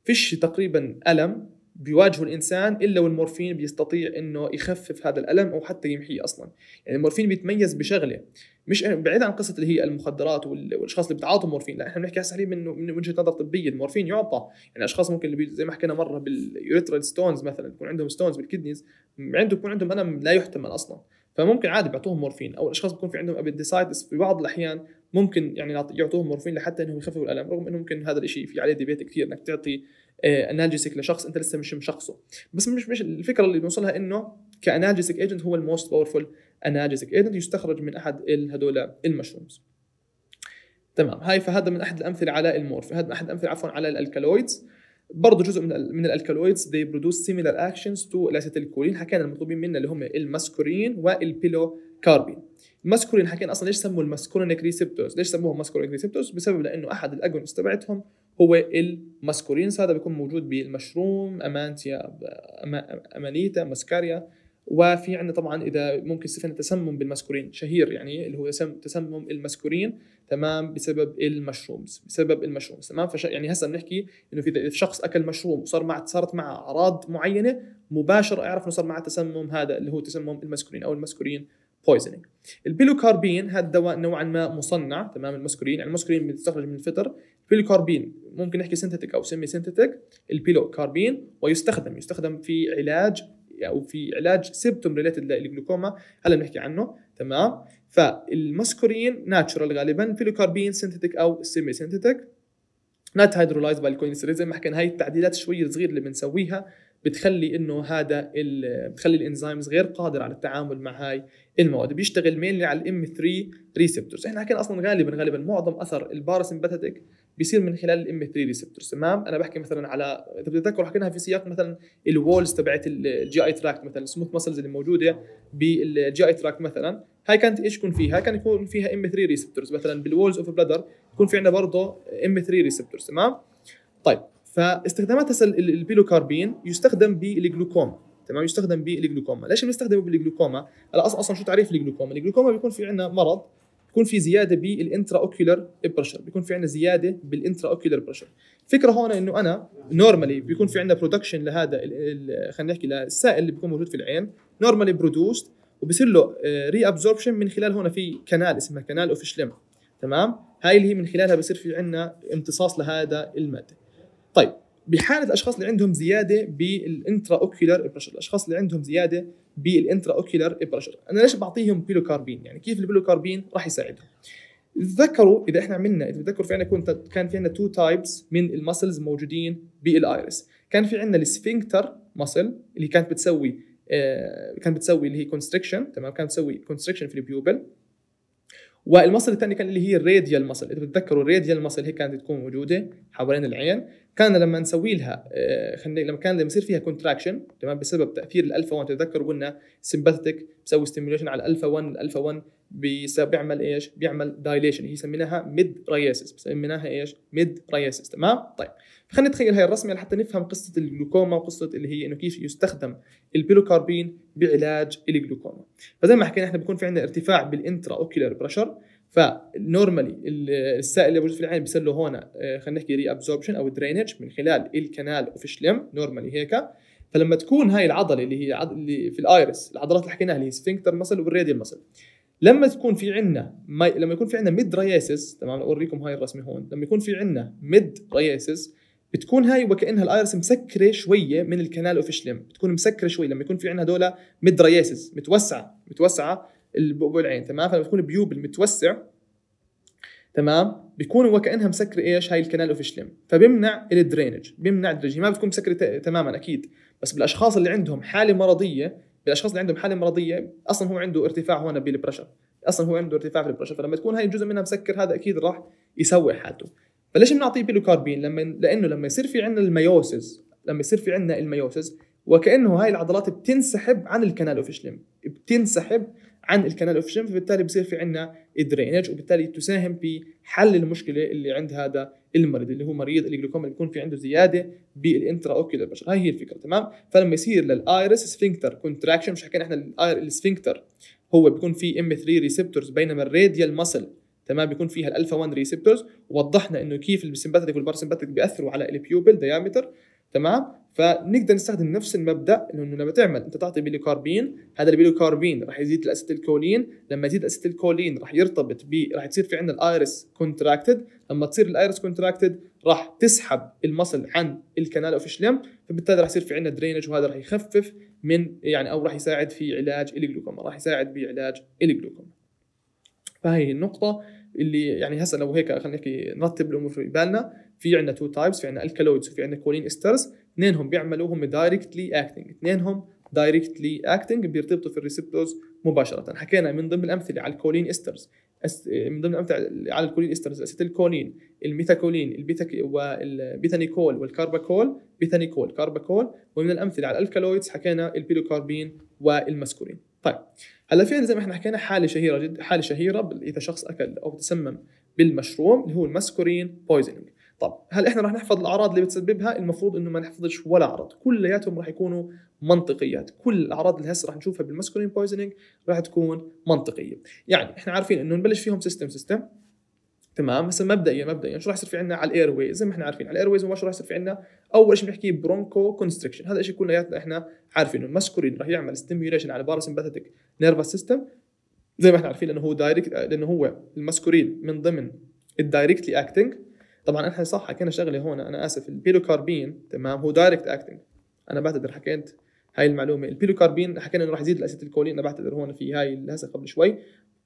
فيش تقريبا ألم بيواجهه الإنسان إلا والمورفين بيستطيع إنه يخفف هذا الألم أو حتى يمحيه أصلا. يعني المورفين بيتميز بشغلة مش بعيد عن قصة اللي هي المخدرات والأشخاص اللي بتعاطوا مورفين لا إحنا بنحكي هسه من من وجهة نظر طبية المورفين يعطى. يعني أشخاص ممكن اللي زي ما حكينا مرة بال ureteral stones مثلا يكون عندهم stones بال kidneys عنده يكون عندهم ألم لا يحتمل أصلا. فممكن عادي بيعطوهم مورفين أو الأشخاص بيكون في عندهم appendicitis في بعض الأحيان ممكن يعني يعطوهم مورفين لحتى إنهم يخففوا الألم رغم إنه ممكن هذا الشيء في عليه debate كثير إنك تعطي analgesic لشخص أنت لسه مش مشخصه. بس مش مش الفكرة اللي بنوصلها إنه ك analgesic agent هو ال most powerful analgesic agent يستخرج من أحد هذول ال mushrooms. تمام. هاي فهذا من أحد الأمثلة على المورف. هذا من أحد الأمثلة عفوا على ال alkaloids. برضه جزء من من ال alkaloids they produce similar actions to ال acetylcholine. حكينا المطلوبين منا اللي هم ال muscarine وال pilocarpine ال muscarine حكينا أصلا ليش سموا ال muscarinic receptors؟ ليش سموهم muscarinic receptors؟ بسبب لأنه أحد ال agonists تبعتهم هو ال muscarines. هذا بيكون موجود بال mushroom amanita amanita muscaria. وفي عندنا طبعا إذا ممكن صفه تسمم بالماسكورين شهير يعني اللي هو تسمم الماسكورين تمام بسبب ال mushrooms بسبب ال mushrooms تمام؟ فش يعني هسه بنحكي إنه في إذا شخص أكل مشروم وصار مع صارت معه أعراض معينة مباشرة أعرف إنه صار معه تسمم هذا اللي هو تسمم الماسكورين أو ال muscarine poisoning ال pilocarpine هذا دواء نوعا ما مصنع تمام الماسكورين يعني الماسكورين بيستخرج من الفطر. ال pilocarpine ممكن نحكي synthetic أو semi synthetic ال pilocarpine ويستخدم يستخدم في علاج أو في علاج symptom related لل glaucoma هلا بنحكي عنه تمام؟ فال muscarine natural غالبا pilocarpine synthetic أو semi synthetic not hydrolyzed بال cholinesterase زي ما حكينا هاي التعديلات شوي الصغيرة اللي بنسويها بتخلي إنه هذا بتخلي ال enzymes غير قادر على التعامل مع هاي المواد. بيشتغل mainly على ال M3 receptors إحنا حكينا أصلا غالبا غالبا معظم أثر الباراسمباتيك بيصير من خلال ال M3 receptors تمام؟ أنا بحكي مثلا على إذا بتتذكروا حكيناها في سياق مثلا ال walls تبعت ال GI tract مثلا ال smooth muscles اللي موجودة بال GI tract مثلا. هاي كانت إيش يكون فيها؟ كان يكون فيها M3 receptors مثلا بال walls of bladder يكون في عندنا برضه M3 receptors تمام؟ طيب. فاستخدامات ال pilocarpine يستخدم بالجلوكوما تمام؟ يستخدم بالجلوكوما. ليش بنستخدمه بالجلوكوما؟ هلا أصلا أصلا شو تعريف ال glaucoma؟ ال glaucoma بيكون في عندنا مرض بيكون في زيادة بال intraocular pressure بيكون في عندنا زيادة بال intraocular pressure الفكرة هون إنه أنا normally بيكون في عندنا production لهذا خلينا نحكي للسائل اللي بيكون موجود في العين normally produced وبصير له reabsorption من خلال هون في canal اسمها canal of Schlemm تمام؟ هاي اللي هي من خلالها بصير في عندنا امتصاص لهذا المادة. طيب بحالة الأشخاص اللي عندهم زيادة بال intraocular pressure الأشخاص اللي عندهم زيادة بال intraocular pressure أنا ليش بعطيهم pilocarpine يعني كيف ال pilocarpine راح يساعدهم؟ تذكروا إذا إحنا عملنا إذا تذكروا في عندنا كنت كان في عندنا two types من ال muscles موجودين بال iris كان في عندنا ال sphincter muscle اللي كانت بتسوي آه كانت بتسوي اللي هي constriction تمام؟ كانت تسوي constriction في ال pupil. وال muscle الثاني كان اللي هي ال radial muscle. إذا بتتذكروا ال radial muscle هي كانت تكون موجودة حوالين العين. كان لما نسوي لها آه، خلينا لما كان لما يصير فيها contraction تمام بسبب تأثير الالفا 1 تتذكروا قلنا sympathetic بسوي stimulation على الالفا 1 الالفا 1 بيعمل إيش؟ بيعمل dilation هي سميناها mydriasis سميناها إيش؟ mydriasis تمام؟ طيب. خلينا نتخيل هاي الرسمه لحتى نفهم قصة الجلوكوما وقصة اللي هي إنه كيف يستخدم ال pilocarpine بعلاج الجلوكوما. فزي ما حكينا إحنا بيكون في عندنا ارتفاع بال intraocular pressure ف normally السائل اللي موجود في العين بيصير له هون آه، خلينا نحكي reabsorption أو drainage من خلال ال canal of Schlemm normally هيك. فلما تكون هاي العضلة اللي هي عض... اللي في ال iris العضلات اللي حكيناها اللي هي sphincter muscle وال radial muscle لما تكون في عندنا مي... لما يكون في عندنا mydriasis تمام أوريكم هاي الرسمة هون لما يكون في عندنا mydriasis بتكون هاي وكأنها ال iris مسكرة شوية من ال canal of Schlemm بتكون مسكرة شوي لما يكون في عندنا هدول mydriasis متوسعة متوسعة البؤبؤ العين تمام؟ فلما تكون pupil متوسع تمام؟ بيكون وكأنها مسكرة إيش؟ هاي ال canal of Schlemm فبيمنع ال drainage بيمنع ال drainage ما بتكون مسكرة تماما أكيد. بس بالأشخاص اللي عندهم حالة مرضية بالأشخاص اللي عندهم حالة مرضية أصلا هو عنده ارتفاع هون بال pressure أصلا هو عنده ارتفاع في ال pressure فلما تكون هاي الجزء منها مسكر هذا أكيد راح يسوئ حالته. فليش بنعطيه pilocarpine؟ لما لأنه لما يصير في عندنا ال miosis لما يصير في عندنا ال miosis وكأنه هاي العضلات بتنسحب عن ال canal of Schlemm بتنسحب عن ال canal of Schlemm فبالتالي بصير في عندنا drainage وبالتالي تساهم بحل المشكلة اللي عند هذا المريض اللي هو مريض الجلوكوما اللي بيكون في عنده زيادة بال intraocular pressure هاي هي الفكرة تمام؟ فلما يصير لل iris sphincter contraction مش حكينا إحنا ال sphincter هو بيكون في M3 receptors بينما ال radial muscle تمام؟ بيكون فيها الالفا 1 receptors ووضحنا إنه كيف ال sympathetic وال parasympathetic بيأثروا على ال pupil diameter تمام؟ فنقدر نستخدم نفس المبدأ إنه لما تعمل أنت تعطي pilocarpine هذا ال pilocarpine راح يزيد ال acetylcholine لما يزيد ال acetylcholine راح يرتبط ب راح تصير في عندنا ال iris contracted لما تصير ال iris contracted راح تسحب ال muscle عن ال canal of Schlemm فبالتالي راح يصير في عندنا drainage وهذا راح يخفف من يعني أو راح يساعد في علاج الجلوكوما راح يساعد بعلاج الجلوكوما فهي النقطة اللي يعني هسه لو هيك خلينا نحكي نرتب الأمور في بالنا. في عندنا two types في عندنا alkaloids وفي عندنا choline esters اثنينهم بيعملوا هم directly acting اثنينهم directly acting بيرتبطوا في ال receptors مباشرة. حكينا من ضمن الأمثلة على ال choline esters من ضمن الأمثلة على الكولين استرز الاسيتيلكولين الميثاكولين البيتا والبيتانيكول والكارباكول بيتانيكول كارباكول ومن الأمثلة على alkaloids حكينا ال pilocarpine وال muscarine. طيب هلا في زي ما إحنا حكينا حالة شهيرة جدا حالة شهيرة إذا شخص أكل أو تسمم بالمشروم اللي هو ال muscarine poisoning طب هل إحنا راح نحفظ الأعراض اللي بتسببها؟ المفروض إنه ما نحفظش ولا عرض كلياتهم راح يكونوا منطقيات. كل الأعراض اللي هسه راح نشوفها بال muscarine poisoning راح تكون منطقية. يعني إحنا عارفين إنه نبلش فيهم system system تمام؟ هسه مبدئيا مبدئيا شو راح يصير في عندنا على ال airways زي ما إحنا عارفين على ال airways مباشره راح يصير في عندنا أول شيء بنحكي bronchoconstriction هذا الشيء كلياتنا إحنا عارفين انه الماسكولين راح يعمل stimulation على parasympathetic nervous system زي ما إحنا عارفين لأنه هو direct لأنه هو الماسكولين من ضمن ال directly acting طبعا إحنا صح حكينا شغلة هون أنا آسف ال pilocarpine تمام هو direct acting أنا بعتذر حكيت هاي المعلومة. ال pilocarpine حكينا إنه راح يزيد ال acetylcholine أنا بعتذر هون في هاي هسه قبل شوي.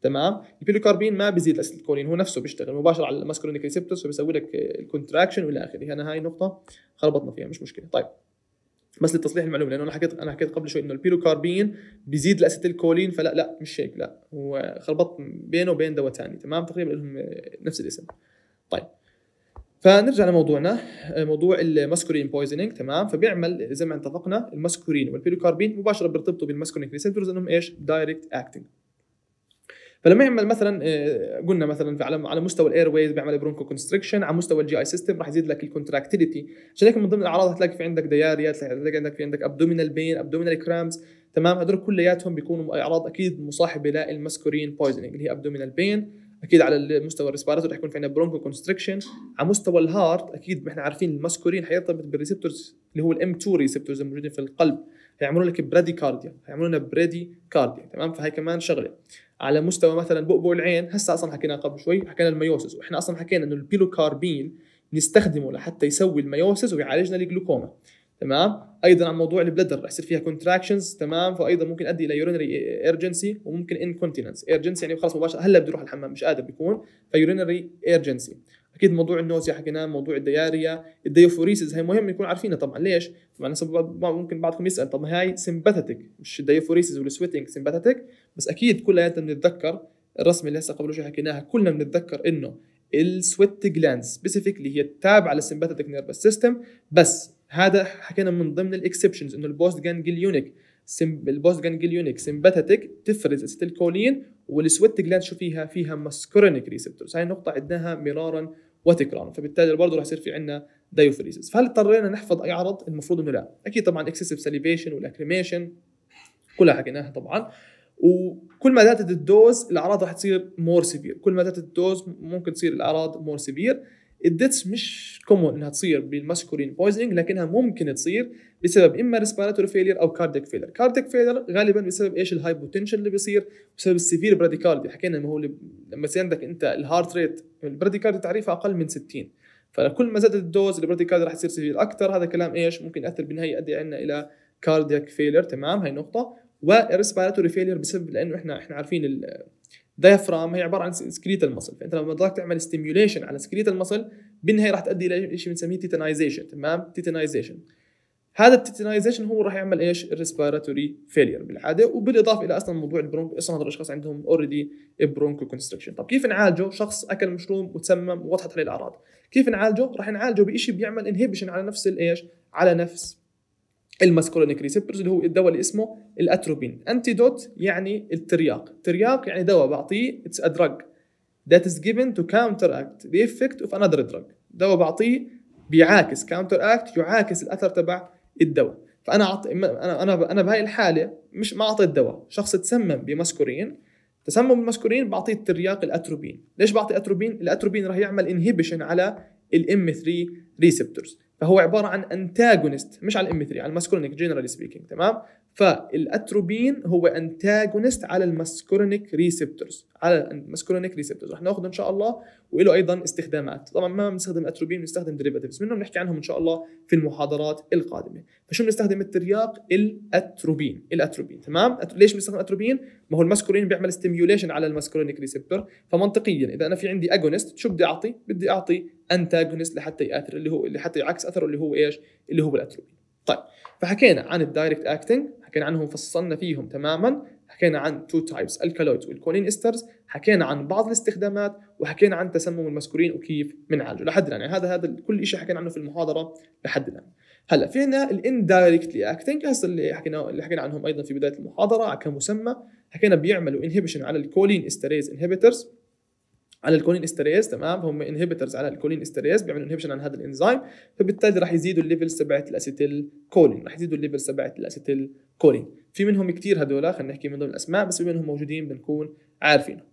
تمام؟ ال pilocarpine ما بيزيد ال acetylcholine هو نفسه بيشتغل مباشره على ال muscarinic receptors فبيسوي لك ال contraction وإلى آخره. أنا هاي نقطة خربطنا فيها مش مشكلة. طيب. بس لتصليح المعلومة لأنه أنا حكيت أنا حكيت قبل شوي إنه ال pilocarpine بيزيد ال acetylcholine فلا لا مش هيك لا. هو خربط بينه وبين دواء ثاني تمام؟ تقريبا لهم نفس الاسم. طيب. فنرجع لموضوعنا موضوع ال muscarine poisoning تمام؟ فبيعمل زي ما اتفقنا ال muscarine وال pilocarpine مباشرة بيرتبطوا بال muscarinic receptors انهم إيش؟ direct acting فلما يعمل مثلا آه، قلنا مثلا على على مستوى ال airways بيعمل bronchoconstriction على مستوى ال GI system راح يزيد لك ال contractility عشان هيك من ضمن الأعراض هتلاقي في عندك diarrhea هتلاقي عندك في عندك abdominal pain abdominal cramps تمام؟ هذول كلياتهم بيكونوا أعراض أكيد مصاحبة لل muscarine poisoning اللي هي abdominal pain أكيد على المستوى ال respiratory رح يكون في عندنا bronchoconstriction. على مستوى ال heart أكيد إحنا عارفين الماسكورين حيرتبط بال receptors اللي هو ال M 2 receptors الموجودين في القلب. هيعملوا لك bradycardia هيعملوا لنا bradycardia تمام؟ فهي كمان شغلة. على مستوى مثلا بؤبؤ العين هسه أصلا حكينا قبل شوي حكينا ال miosis وإحنا أصلا حكينا إنه ال pilocarpine نستخدمه لحتى يسوي ال miosis ويعالجنا الجلوكوما. تمام؟ أيضا على موضوع ال bladder رح يصير فيها contractions تمام؟ فايضا ممكن يؤدي إلى urinary urgency وممكن incontinence urgency يعني خلص مباشرة هلأ بده يروح الحمام مش قادر بيكون. ف urinary urgency أكيد موضوع ال nausea حكيناه موضوع ال diarrhea ال diaphoresis هي مهم يكون عارفينها طبعا. ليش؟ طبعا ممكن بعضكم يسأل طب هاي sympathetic مش ال diaphoresis وال sweating sympathetic بس أكيد كلياتنا بنتذكر الرسمة اللي هسه قبل شوي حكيناها كلنا بنتذكر إنه ال sweat gland specifically هي تابعة لل sympathetic nervous system بس هذا حكينا من ضمن ال exceptions إنه ال postganglionic ال postganglionic sympathetic تفرز acetylcholine وال sweat gland شو فيها؟ فيها muscarinic receptors هاي النقطة عدناها مرارا وتكرارا فبالتالي برضه راح يصير في عندنا diaphoresis فهل اضطرينا نحفظ أي عرض؟ المفروض إنه لا. أكيد طبعا excessive salivation وال lacrimation كلها حكيناها طبعا. وكل ما زادت ال dose الأعراض راح تصير more severe كل ما زادت ال dose ممكن تصير الأعراض more severe ال death مش common إنها تصير بال muscarine poisoning لكنها ممكن تصير بسبب إما respiratory failure أو cardiac failure cardiac failure غالبا بسبب إيش؟ ال hypotension اللي بيصير بسبب ال severe bradycardia حكينا إنه هو لما يصير عندك أنت ال heart rate ال bradycardia تعريفها أقل من 60 فكل ما زادت ال dose ال bradycardia راح تصير severe أكثر هذا كلام إيش؟ ممكن ياثر بالنهاية يؤدي عندنا إلى cardiac failure تمام؟ هاي نقطة. وال respiratory failure بسبب لأنه إحنا إحنا عارفين ال diaphragm هي عبارة عن skeletal muscle فأنت لما بدك تعمل stimulation على skeletal muscle بالنهاية راح تؤدي إلى شيء بنسميه؟ tetanization تمام؟ tetanization هذا ال tetanization هو راح يعمل إيش؟ ال respiratory failure بالعادة وبالإضافة إلى أصلا موضوع ال broncho أصلا هذول الأشخاص عندهم already bronchoconstriction طب كيف نعالجه؟ شخص أكل مشروم وتسمم ووضحت عليه الأعراض. كيف نعالجه؟ راح نعالجه بشيء بيعمل inhibition على نفس الايش على نفس ال muscarinic receptors اللي هو الدواء اللي اسمه ال atropine. antidote يعني الترياق. ترياق يعني دواء بعطيه it's a drug that is given to counteract the effect of another drug. دواء بعطيه بيعاكس counteract يعاكس الأثر تبع الدواء. فأنا عط... أنا أنا أنا بهاي الحالة مش ما أعطيت دواء. شخص تسمم بماسكورين تسمم بالماسكورين بعطيه الترياق الأتروبين. ليش بعطي أتروبين؟ الأتروبين راح يعمل inhibition على ال M 3 receptors فهو عبارة عن antagonist مش على ال M 3 على ال muscarinic generally speaking تمام؟ فالاتروبين هو antagonist على ال muscarinic receptors على ال muscarinic receptors. رح ناخذ إن شاء الله وله أيضا استخدامات. طبعا ما بنستخدم اتروبين بنستخدم derivatives منهم نحكي عنهم إن شاء الله في المحاضرات القادمة. فشو بنستخدم؟ الترياق ال atropine. ال atropine تمام؟ ليش بنستخدم اتروبين ما هو الماسكولين بيعمل stimulation على ال muscarinic receptor. فمنطقيا إذا أنا في عندي agonist شو بدي أعطي؟ بدي أعطي antagonist لحتى يأثر اللي هو اللي حتى يعكس أثره اللي هو إيش؟ اللي هو الاتروبين. طيب فحكينا عن ال direct acting حكينا عنهم فصلنا فيهم تماما. حكينا عن two types alkaloids وال choline esters. حكينا عن بعض الاستخدامات وحكينا عن تسمم المسكورين وكيف بنعالجه. لحد الآن يعني هذا هذا كل شيء حكينا عنه في المحاضرة لحد الآن. هلأ في عندنا ال indirectly acting هسه اللي حكينا اللي حكينا عنهم أيضا في بداية المحاضرة كمسمى حكينا بيعملوا inhibition على ال cholinesterase inhibitors على ال cholinesterase تمام؟ هم inhibitors على ال cholinesterase بيعملوا inhibition عن هذا الانزيم فبالتالي راح يزيدوا ال level تبعت ال acetylcholine راح يزيدوا ال level تبعت ال acetylcholine في منهم كثير هدول خلينا نحكي من ضمن الأسماء بس في منهم موجودين بنكون عارفينهم.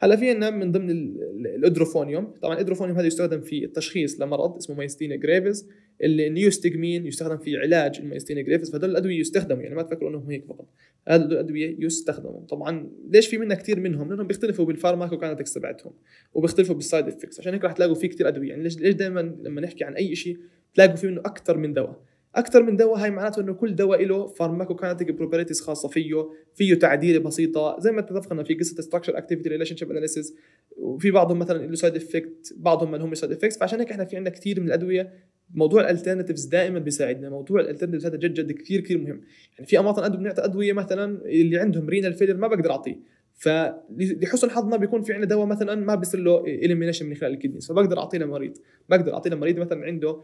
هلا في عندنا من ضمن ال edrophonium. طبعا ال edrophonium هذا يستخدم في التشخيص لمرض اسمه myasthenia gravis ال neostigmine يستخدم في علاج ال myasthenia gravis فهذول الأدوية يستخدموا يعني ما تفكروا إنهم هيك فقط. هذول الأدوية يستخدموا. طبعا ليش في منها كثير منهم؟ لأنهم بيختلفوا بال pharmacokinetics تبعتهم وبيختلفوا بال side effects عشان هيك راح تلاقوا في كثير أدوية. يعني ليش ليش دائما لما نحكي عن أي شيء تلاقوا في منه أكثر من دواء؟ أكثر من دواء هاي معناته إنه كل دواء له pharmacokinetic properties خاصة فيه فيه تعديلة بسيطة. زي ما اتفقنا في قصة structure activity relationship analysis وفي بعضهم مثلا له side effect بعضهم ما لهم side effects فعشان هيك إحنا في عندنا كثير من الأدوية موضوع ال alternatives دائما بيساعدنا. موضوع ال alternatives هذا جد جد كثير كثير مهم. يعني في اماكن أدوية بنعطي أدوية مثلا اللي عندهم renal failure ما بقدر أعطيه. فلحسن حظنا بيكون في عندنا دواء مثلا ما بيصير له elimination من خلال ال kidneys فبقدر أعطيه لمريض. بقدر أعطيه لمريض مثلا عنده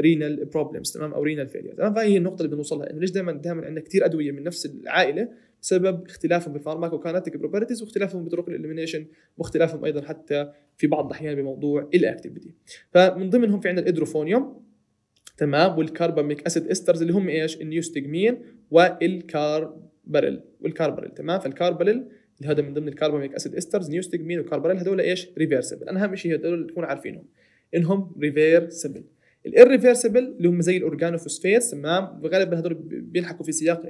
renal problems تمام؟ أو renal failure تمام؟ فهي النقطة اللي بنوصلها. إنه ليش دائما دائما عندنا كثير أدوية من نفس العائلة بسبب اختلافهم بال pharmacokinetic properties واختلافهم بطرق ال elimination واختلافهم أيضا حتى في بعض الأحيان بموضوع ال activity فمن ضمنهم في عندنا ال edrophonium تمام؟ وال carbamic acid esters اللي هم إيش؟ ال neostigmine وال carbaryl وال carbaryl تمام؟ فال carbaryl اللي هذا من ضمن ال carbamic acid esters neostigmine و carbaryl هذول إيش؟ reversible أنا أهم شيء هذول تكونوا عارفينهم. إنهم reversible ال reversible اللي هم زي ال organophosphates تمام؟ وغالبا هذول بيلحقوا في سياق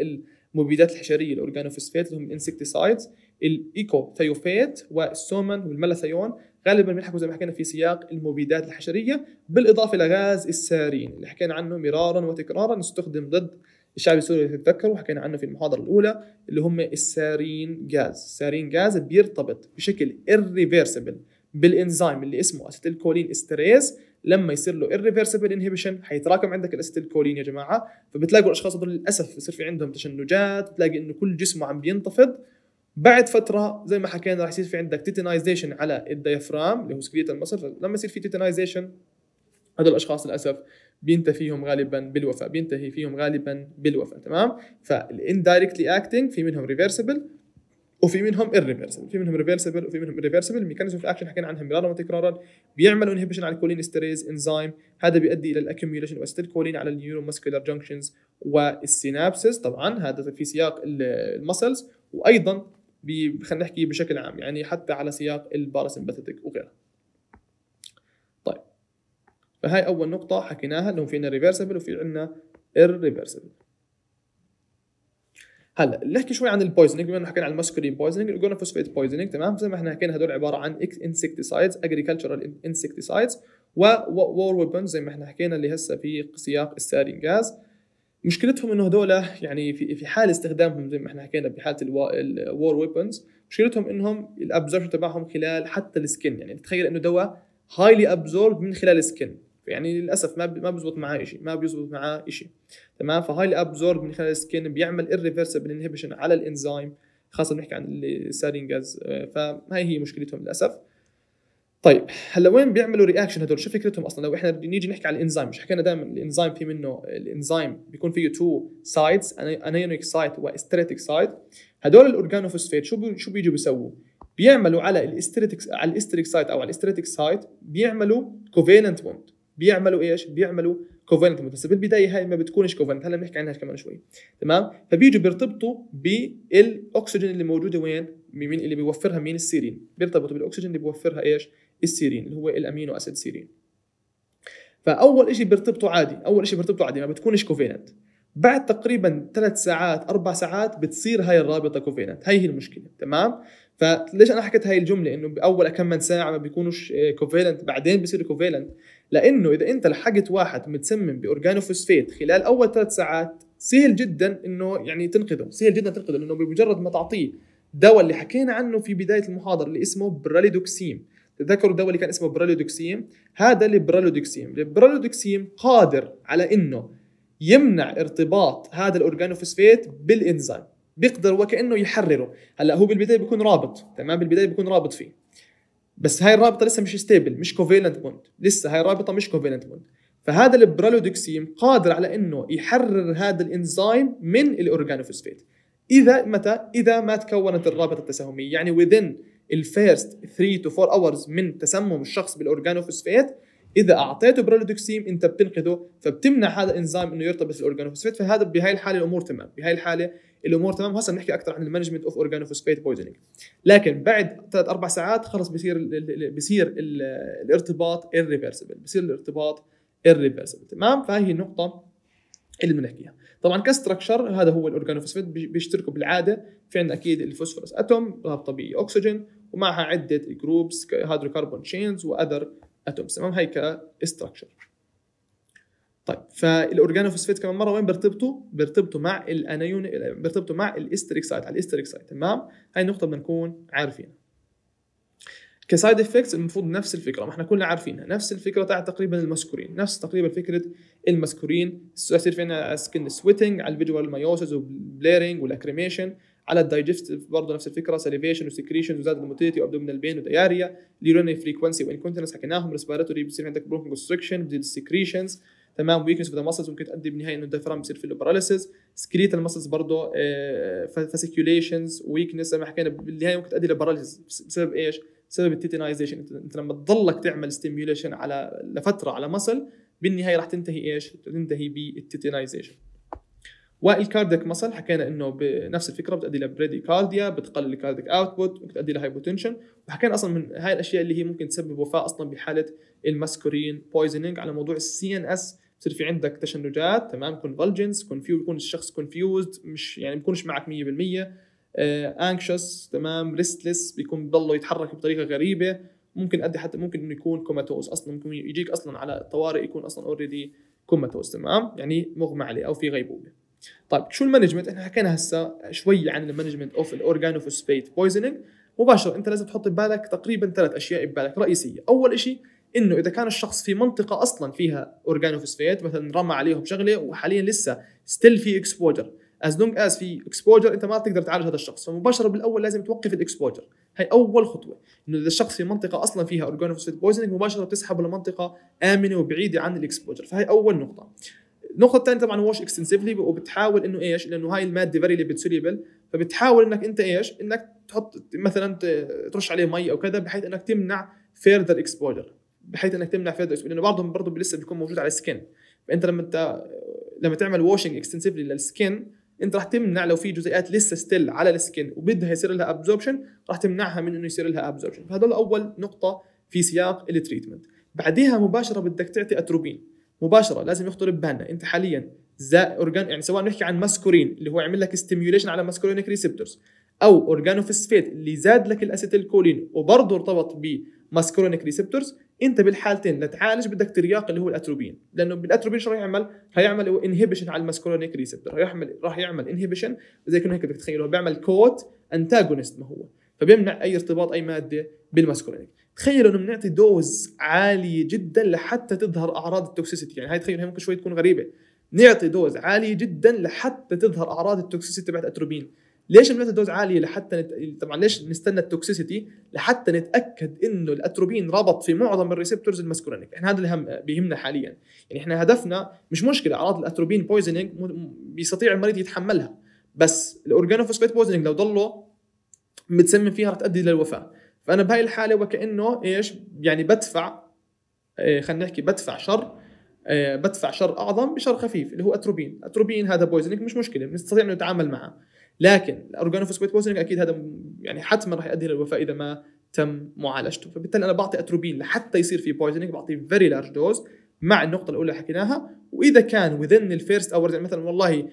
المبيدات الحشرية ال organophosphate اللي هم ال insecticides ال echothiophate وال soman وال malathion غالبا بنحكوا زي ما حكينا في سياق المبيدات الحشرية بالإضافة لغاز السارين اللي حكينا عنه مرارا وتكرارا نستخدم ضد الشعب السوري تتذكروا حكينا عنه في المحاضرة الأولى اللي هم ال sarin gas. ال sarin gas بيرتبط بشكل irreversible بالإنزيم اللي اسمه acetylcholinesterase لما يصير له irreversible inhibition حيتراكم عندك ال acetylcholine يا جماعة فبتلاقوا الأشخاص هذول للأسف بصير في عندهم تشنجات بتلاقي إنه كل جسمه عم بينتفض. بعد فترة زي ما حكينا راح يصير في عندك tetanization على ال diaphragm اللي هو skeletal muscle لما يصير في tetanization هذول الأشخاص للأسف بينتهي فيهم غالبا بالوفاة بينتهي فيهم غالبا بالوفاة تمام؟ فال indirectly acting في منهم reversible وفي منهم irreversible. في منهم reversible وفي منهم irreversible. ال mechanism of action حكينا عنها مرارا وتكرارا بيعملوا inhibition على ال cholinesterase enzyme هذا بيؤدي إلى ال accumulation of acetylcholine على ال neuromuscular junctions وال synapses طبعا هذا في سياق ال muscles وأيضا خلينا نحكي بشكل عام يعني حتى على سياق ال parasympathetic وغيرها طيب فهاي أول نقطة حكيناها انه في عندنا reversible وفي عندنا irreversible. هلأ نحكي شوي عن ال poisoning بما إنه حكينا عن ال muscarine poisoning ال organophosphate poisoning تمام؟ زي ما إحنا حكينا هدول عبارة عن insecticides agricultural insecticides war weapons زي ما إحنا حكينا اللي هسه في سياق ال sarin gas مشكلتهم إنه هذول يعني في في حال استخدامهم زي ما إحنا حكينا بحالة ال war weapons مشكلتهم إنهم ال absorption تبعهم خلال حتى ال skin يعني تخيل إنه دواء highly absorbed من خلال ال skin يعني للأسف ما ما بيزبط معاه شيء ما بيزبط معاه شيء تمام؟ ف highly absorbed من خلال ال skin بيعمل irreversible inhibition على الانزيم خاصة بنحكي عن ال sarin gas فهي هي مشكلتهم للأسف. طيب هلا وين بيعملوا reaction هدول؟ شو فكرتهم أصلا؟ لو إحنا نيجي نحكي على الإنزيم مش حكينا دائما الإنزيم في منه الإنزيم بيكون فيه two sites anionic site و esteratic site هدول ال organophosphate شو شو بيجوا بيسووا؟ بيعملوا على ال esteratic على ال esteratic site أو على ال esteratic site بيعملوا covalent bond بيعملوا إيش؟ بيعملوا covalent بس بالبداية هاي ما بتكونش covalent هلا بنحكي عنها كمان شوي. تمام؟ فبيجوا بيرتبطوا بالأكسجين اللي موجودة وين؟ مين اللي بيوفرها؟ مين؟ السيرين. بيرتبطوا بالأكسجين اللي بيوفرها إيش؟ السيرين اللي هو ال amino acid serine. فأول شيء بيرتبطوا عادي أول شيء بيرتبطوا عادي ما بتكونش covalent بعد تقريبا ثلاث ساعات أربع ساعات بتصير هاي الرابطة covalent هاي هي المشكلة تمام؟ فليش أنا حكيت هاي الجملة؟ إنه بأول كم من ساعة ما بيكونوش covalent بعدين بيصيروا covalent لأنه إذا أنت لحقت واحد متسمم ب organophosphate خلال أول ثلاث ساعات سهل جدا إنه يعني تنقذه سهل جدا تنقذه لأنه بمجرد ما تعطيه دواء اللي حكينا عنه في بداية المحاضرة اللي اسمه pralidoxime. تذكروا الدواء اللي كان اسمه pralidoxime هذا ال pralidoxime ال pralidoxime قادر على إنه يمنع ارتباط هذا ال organophosphate بالإنزيم. بيقدر وكأنه يحرره. هلأ هو بالبداية بيكون رابط. تمام؟ بالبداية بيكون رابط فيه. بس هاي الرابطة لسه مش stable مش covalent bond لسه هاي الرابطة مش covalent bond فهذا ال pralidoxime قادر على إنه يحرر هذا الإنزيم من ال organophosphate. إذا متى؟ إذا ما تكونت الرابطة التساهمية. يعني within ال first 3 to 4 hours من تسمم الشخص بال organophosphate إذا أعطيته pralidoxime أنت بتنقذه فبتمنع هذا الانزيم إنه يرتبط بال organophosphate فهذا بهاي الحالة الأمور تمام. بهاي الحالة الأمور تمام. هسه بنحكي أكثر عن ال management of organophosphate poisoning لكن بعد ثلاث أربع ساعات خلص بصير بصير الارتباط irreversible. بصير الارتباط irreversible. تمام؟ فهي النقطة. اللي بنحكيها طبعا ك structure هذا هو ال organophosphate بيشتركوا بالعادة في عندنا أكيد ال phosphorus atom رابطه باكسجين ومعها عدة groups hydrocarbon chains و other atoms تمام هي ك structure طيب فال organophosphate كمان مرة وين بيرتبطوا؟ بيرتبطوا مع ال anion بيرتبطوا مع ال esteratic site على ال esteratic site تمام؟ هاي النقطة بدنا نكون عارفينها. ك side effects المفروض نفس الفكرة ما إحنا كلنا عارفينها. نفس الفكرة تاعت تقريبا المسكورين نفس تقريبا فكرة المسكورين. يصير في عندنا skin sweating على ال visual miosis و blurring و lacrimation على ال digestive برضه نفس الفكرة salivation و secretion وزاد الموتيليتي وابدومينال بين ودياريا اليورينري فريكونسي وانكونتنس حكيناهم. respiratory بصير عندك bronchoconstriction بتزيد ال secretions تمام weakness of the muscles ممكن تؤدي بالنهايه إنه ال diaphragm بصير في paralysis skeletal muscles برضه fasciculations weakness زي ما حكينا بالنهاية ممكن تؤدي ل paralysis بسبب إيش؟ بسبب ال tetanization انت, لما تضلك تعمل stimulation على لفترة على muscle بالنهاية راح تنتهي إيش؟ تنتهي بال tetanization وال cardiac muscle حكينا إنه بنفس الفكرة بتؤدي ل bradycardia بتقلل ال cardiac output ممكن تؤدي ل hypotension وحكينا أصلا من هاي الأشياء اللي هي ممكن تسبب وفاة أصلا بحالة ال muscarine poisoning على موضوع ال CNS بصير في عندك تشنجات تمام؟ convulsions confu بيكون الشخص confused مش يعني بيكونش معك 100% anxious تمام restless بيكون بضله يتحرك بطريقة غريبة. ممكن أدي حتى ممكن إنه يكون comatose أصلا ممكن يجيك أصلا على الطوارئ يكون أصلا already comatose تمام؟ يعني مغمى عليه أو في غيبوبة. طيب شو ال management؟ إحنا حكينا هسه شوي عن ال management of ال organophosphate poisoning مباشرة أنت لازم تحط ببالك تقريبا ثلاث أشياء ببالك رئيسية. أول شيء إنه إذا كان الشخص في منطقة أصلا فيها organophosphate مثلا رمى عليهم شغلة وحاليا لسه still في exposure as long as في exposure أنت ما تقدر تعالج هذا الشخص. فمباشرة بالأول لازم توقف ال exposure هي أول خطوة. إنه إذا الشخص في منطقة أصلا فيها organophosphate poisoning مباشرة بتسحبه لمنطقة آمنة وبعيدة عن ال exposure فهي أول نقطة. النقطة الثانية طبعا wash extensively وبتحاول إنه إيش؟ لأنه هاي المادة very lipid فبتحاول إنك أنت إيش؟ إنك تحط مثلا ترش عليه مي أو كذا بحيث إنك تمنع further exposure بحيث إنك تمنع further لأنه برضه برضه لسه بيكون موجود على ال skin فأنت لما أنت لما تعمل washing extensively لل skin انت راح تمنع لو في جزيئات لسه still على ال skin وبدها يصير لها absorption راح تمنعها من إنه يصير لها absorption فهذول أول نقطة في سياق ال treatment بعديها مباشرة بدك تعطي اتروبين مباشرة لازم يخطر ببالنا. أنت حاليا the organ يعني سواء نحكي عن ماسكورين اللي هو يعمل لك stimulation على muscarinic receptors أو organophosphate اللي زاد لك ال acetylcholine وبرضه ارتبط ب muscarinic receptors انت بالحالتين لتعالج بدك ترياق اللي هو الاتروبين. لأنه بالاتروبين شو راح يعمل؟ راح يعمل inhibition على ال muscarinic receptor. راح يعمل راح يعمل inhibition زي كنا هيك بدك تتخيلوا بيعمل coat antagonist ما هو. فبيمنع أي ارتباط أي مادة بال muscarinic. تخيلوا إنه بنعطي dose عالية جدا لحتى تظهر أعراض ال toxicity يعني هاي تخيلوا هي ممكن شوي تكون غريبة. نعطي dose عالية جدا لحتى تظهر أعراض ال toxicity تبعت اتروبين ليش بنعطي dose عالية لحتى نت... طبعا ليش نستنى ال toxicity لحتى نتأكد إنه الأتروبين ربط في معظم ال receptors ال muscarinic؟ إحنا هذا اللي هم بيهمنا حاليا. يعني إحنا هدفنا مش مشكلة أعراض الأتروبين poisoning بيستطيع المريض يتحملها. بس ال organophosphate poisoning لو ضله متسمم فيها رح تؤدي للوفاة. فأنا بهاي الحالة وكأنه إيش؟ يعني بدفع إيه خلينا نحكي بدفع شر إيه بدفع شر أعظم بشر خفيف اللي هو أتروبين. أتروبين هذا poisoning مش مشكلة بنستطيع إنه نتعامل معه. لكن ال organophosphate poisoning أكيد هذا يعني حتما راح يؤدي للوفاه إذا ما تم معالجته. فبالتالي أنا بعطي أتروبين لحتى يصير في poisoning بعطي very large dose مع النقطة الأولى اللي حكيناها. وإذا كان within ال first hour يعني مثلا والله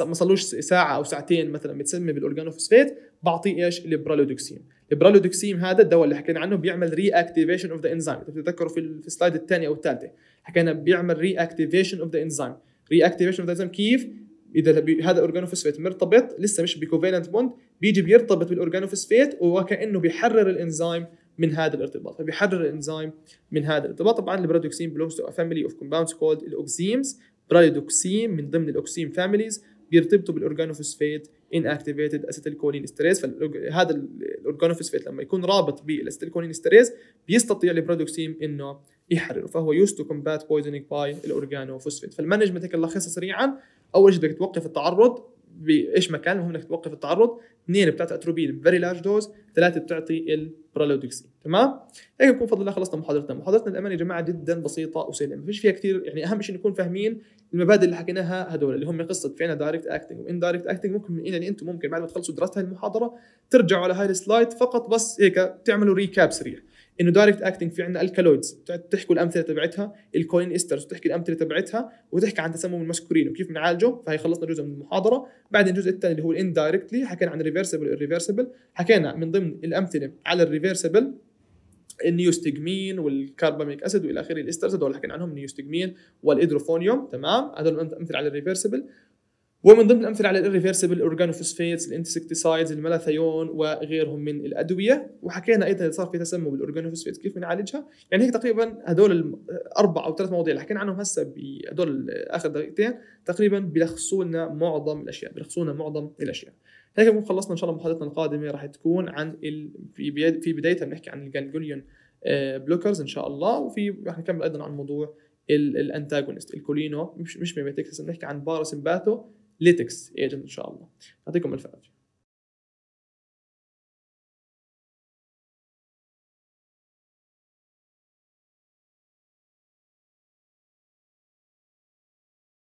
ما صلوش ساعة أو ساعتين مثلا متسمم بال organophosphate بعطيه إيش؟ ال pralidoxime ال pralidoxime هذا الدواء اللي حكينا عنه بيعمل reactivation of the enzyme تتذكروا في ال slide الثانية أو الثالثة حكينا بيعمل reactivation of the enzyme reactivation of the enzyme كيف؟ إذا هذا organophosphate مرتبط لسه مش ب covalent bond بيجي بيرتبط بال organophosphate وكأنه بيحرر الإنزيم من هذا الارتباط. فبيحرر الإنزيم من هذا الارتباط. طبعا ال pralidoxime belongs to a family of compounds called ال oximes pralidoxime من ضمن ال oxime families بيرتبطوا بال organophosphate inactivated acetylcholine esterase. فهذا ال organophosphate لما يكون رابط بال acetylcholine esterase بيستطيع ال pralidoxime إنه يحرره. فهو used to combat poisoning by ال organophosphate. فال management هيك نلخصها سريعا. أول شيء بدك توقف التعرض بإيش مكان المهم انك توقف التعرض. اثنين بتعطي أتروبين very large dose ثلاثة بتعطي ال pralidoxime تمام؟ هيك بكون بفضل الله خلصنا محاضرتنا. محاضرتنا الامانه يا جماعة جدا بسيطة وسهله ما فيش فيها كثير يعني أهم شيء نكون فاهمين المبادئ اللي حكيناها هدول اللي هم قصة في عندنا direct acting و indirect acting ممكن يعني أنتم ممكن بعد ما تخلصوا دراسه هاي المحاضرة ترجعوا على هاي ال slide فقط بس هيك تعملوا recap سريع. إنه direct acting في عندنا alkaloids تحكوا الأمثلة تبعتها ال choline esters وتحكي الأمثلة تبعتها وتحكي عن تسمم المسكورين وكيف بنعالجه. فهي خلصنا جزء من المحاضرة. بعدين الجزء الثاني اللي هو ال indirectly حكينا عن ال reversible وال irreversible حكينا من ضمن الأمثلة على ال reversible ال neostigmine وال carbamic acid وإلى آخره ال esters هذول حكينا عنهم ال neostigmine وال edrophonium تمام؟ هذول أمثلة على ال reversible ومن ضمن الأمثلة على الريفرسبل الاورجانوفوسفيتس الانسكتيسايدز الميلاثيون وغيرهم من الأدوية. وحكينا أيضا صار في تسمم بال organophosphates كيف بنعالجها يعني هيك تقريبا هدول الاربع أو ثلاث مواضيع. اللي حكينا عنهم هسه بهدول آخر دقيقتين. تقريبا بيلخصوا لنا معظم الأشياء بيلخصوا لنا معظم الأشياء. هيك بنكون خلصنا إن شاء الله محاضرتنا القادمة. راح تكون عن ال... في في بدايتها بنحكي عن ال ganglion blockers إن شاء الله. وفي راح نكمل أيضا عن موضوع ال antagonist ال cholino. مش مش mimetics بنحكي عن parasympatholytics agent إن شاء الله. يعطيكم الف عافية.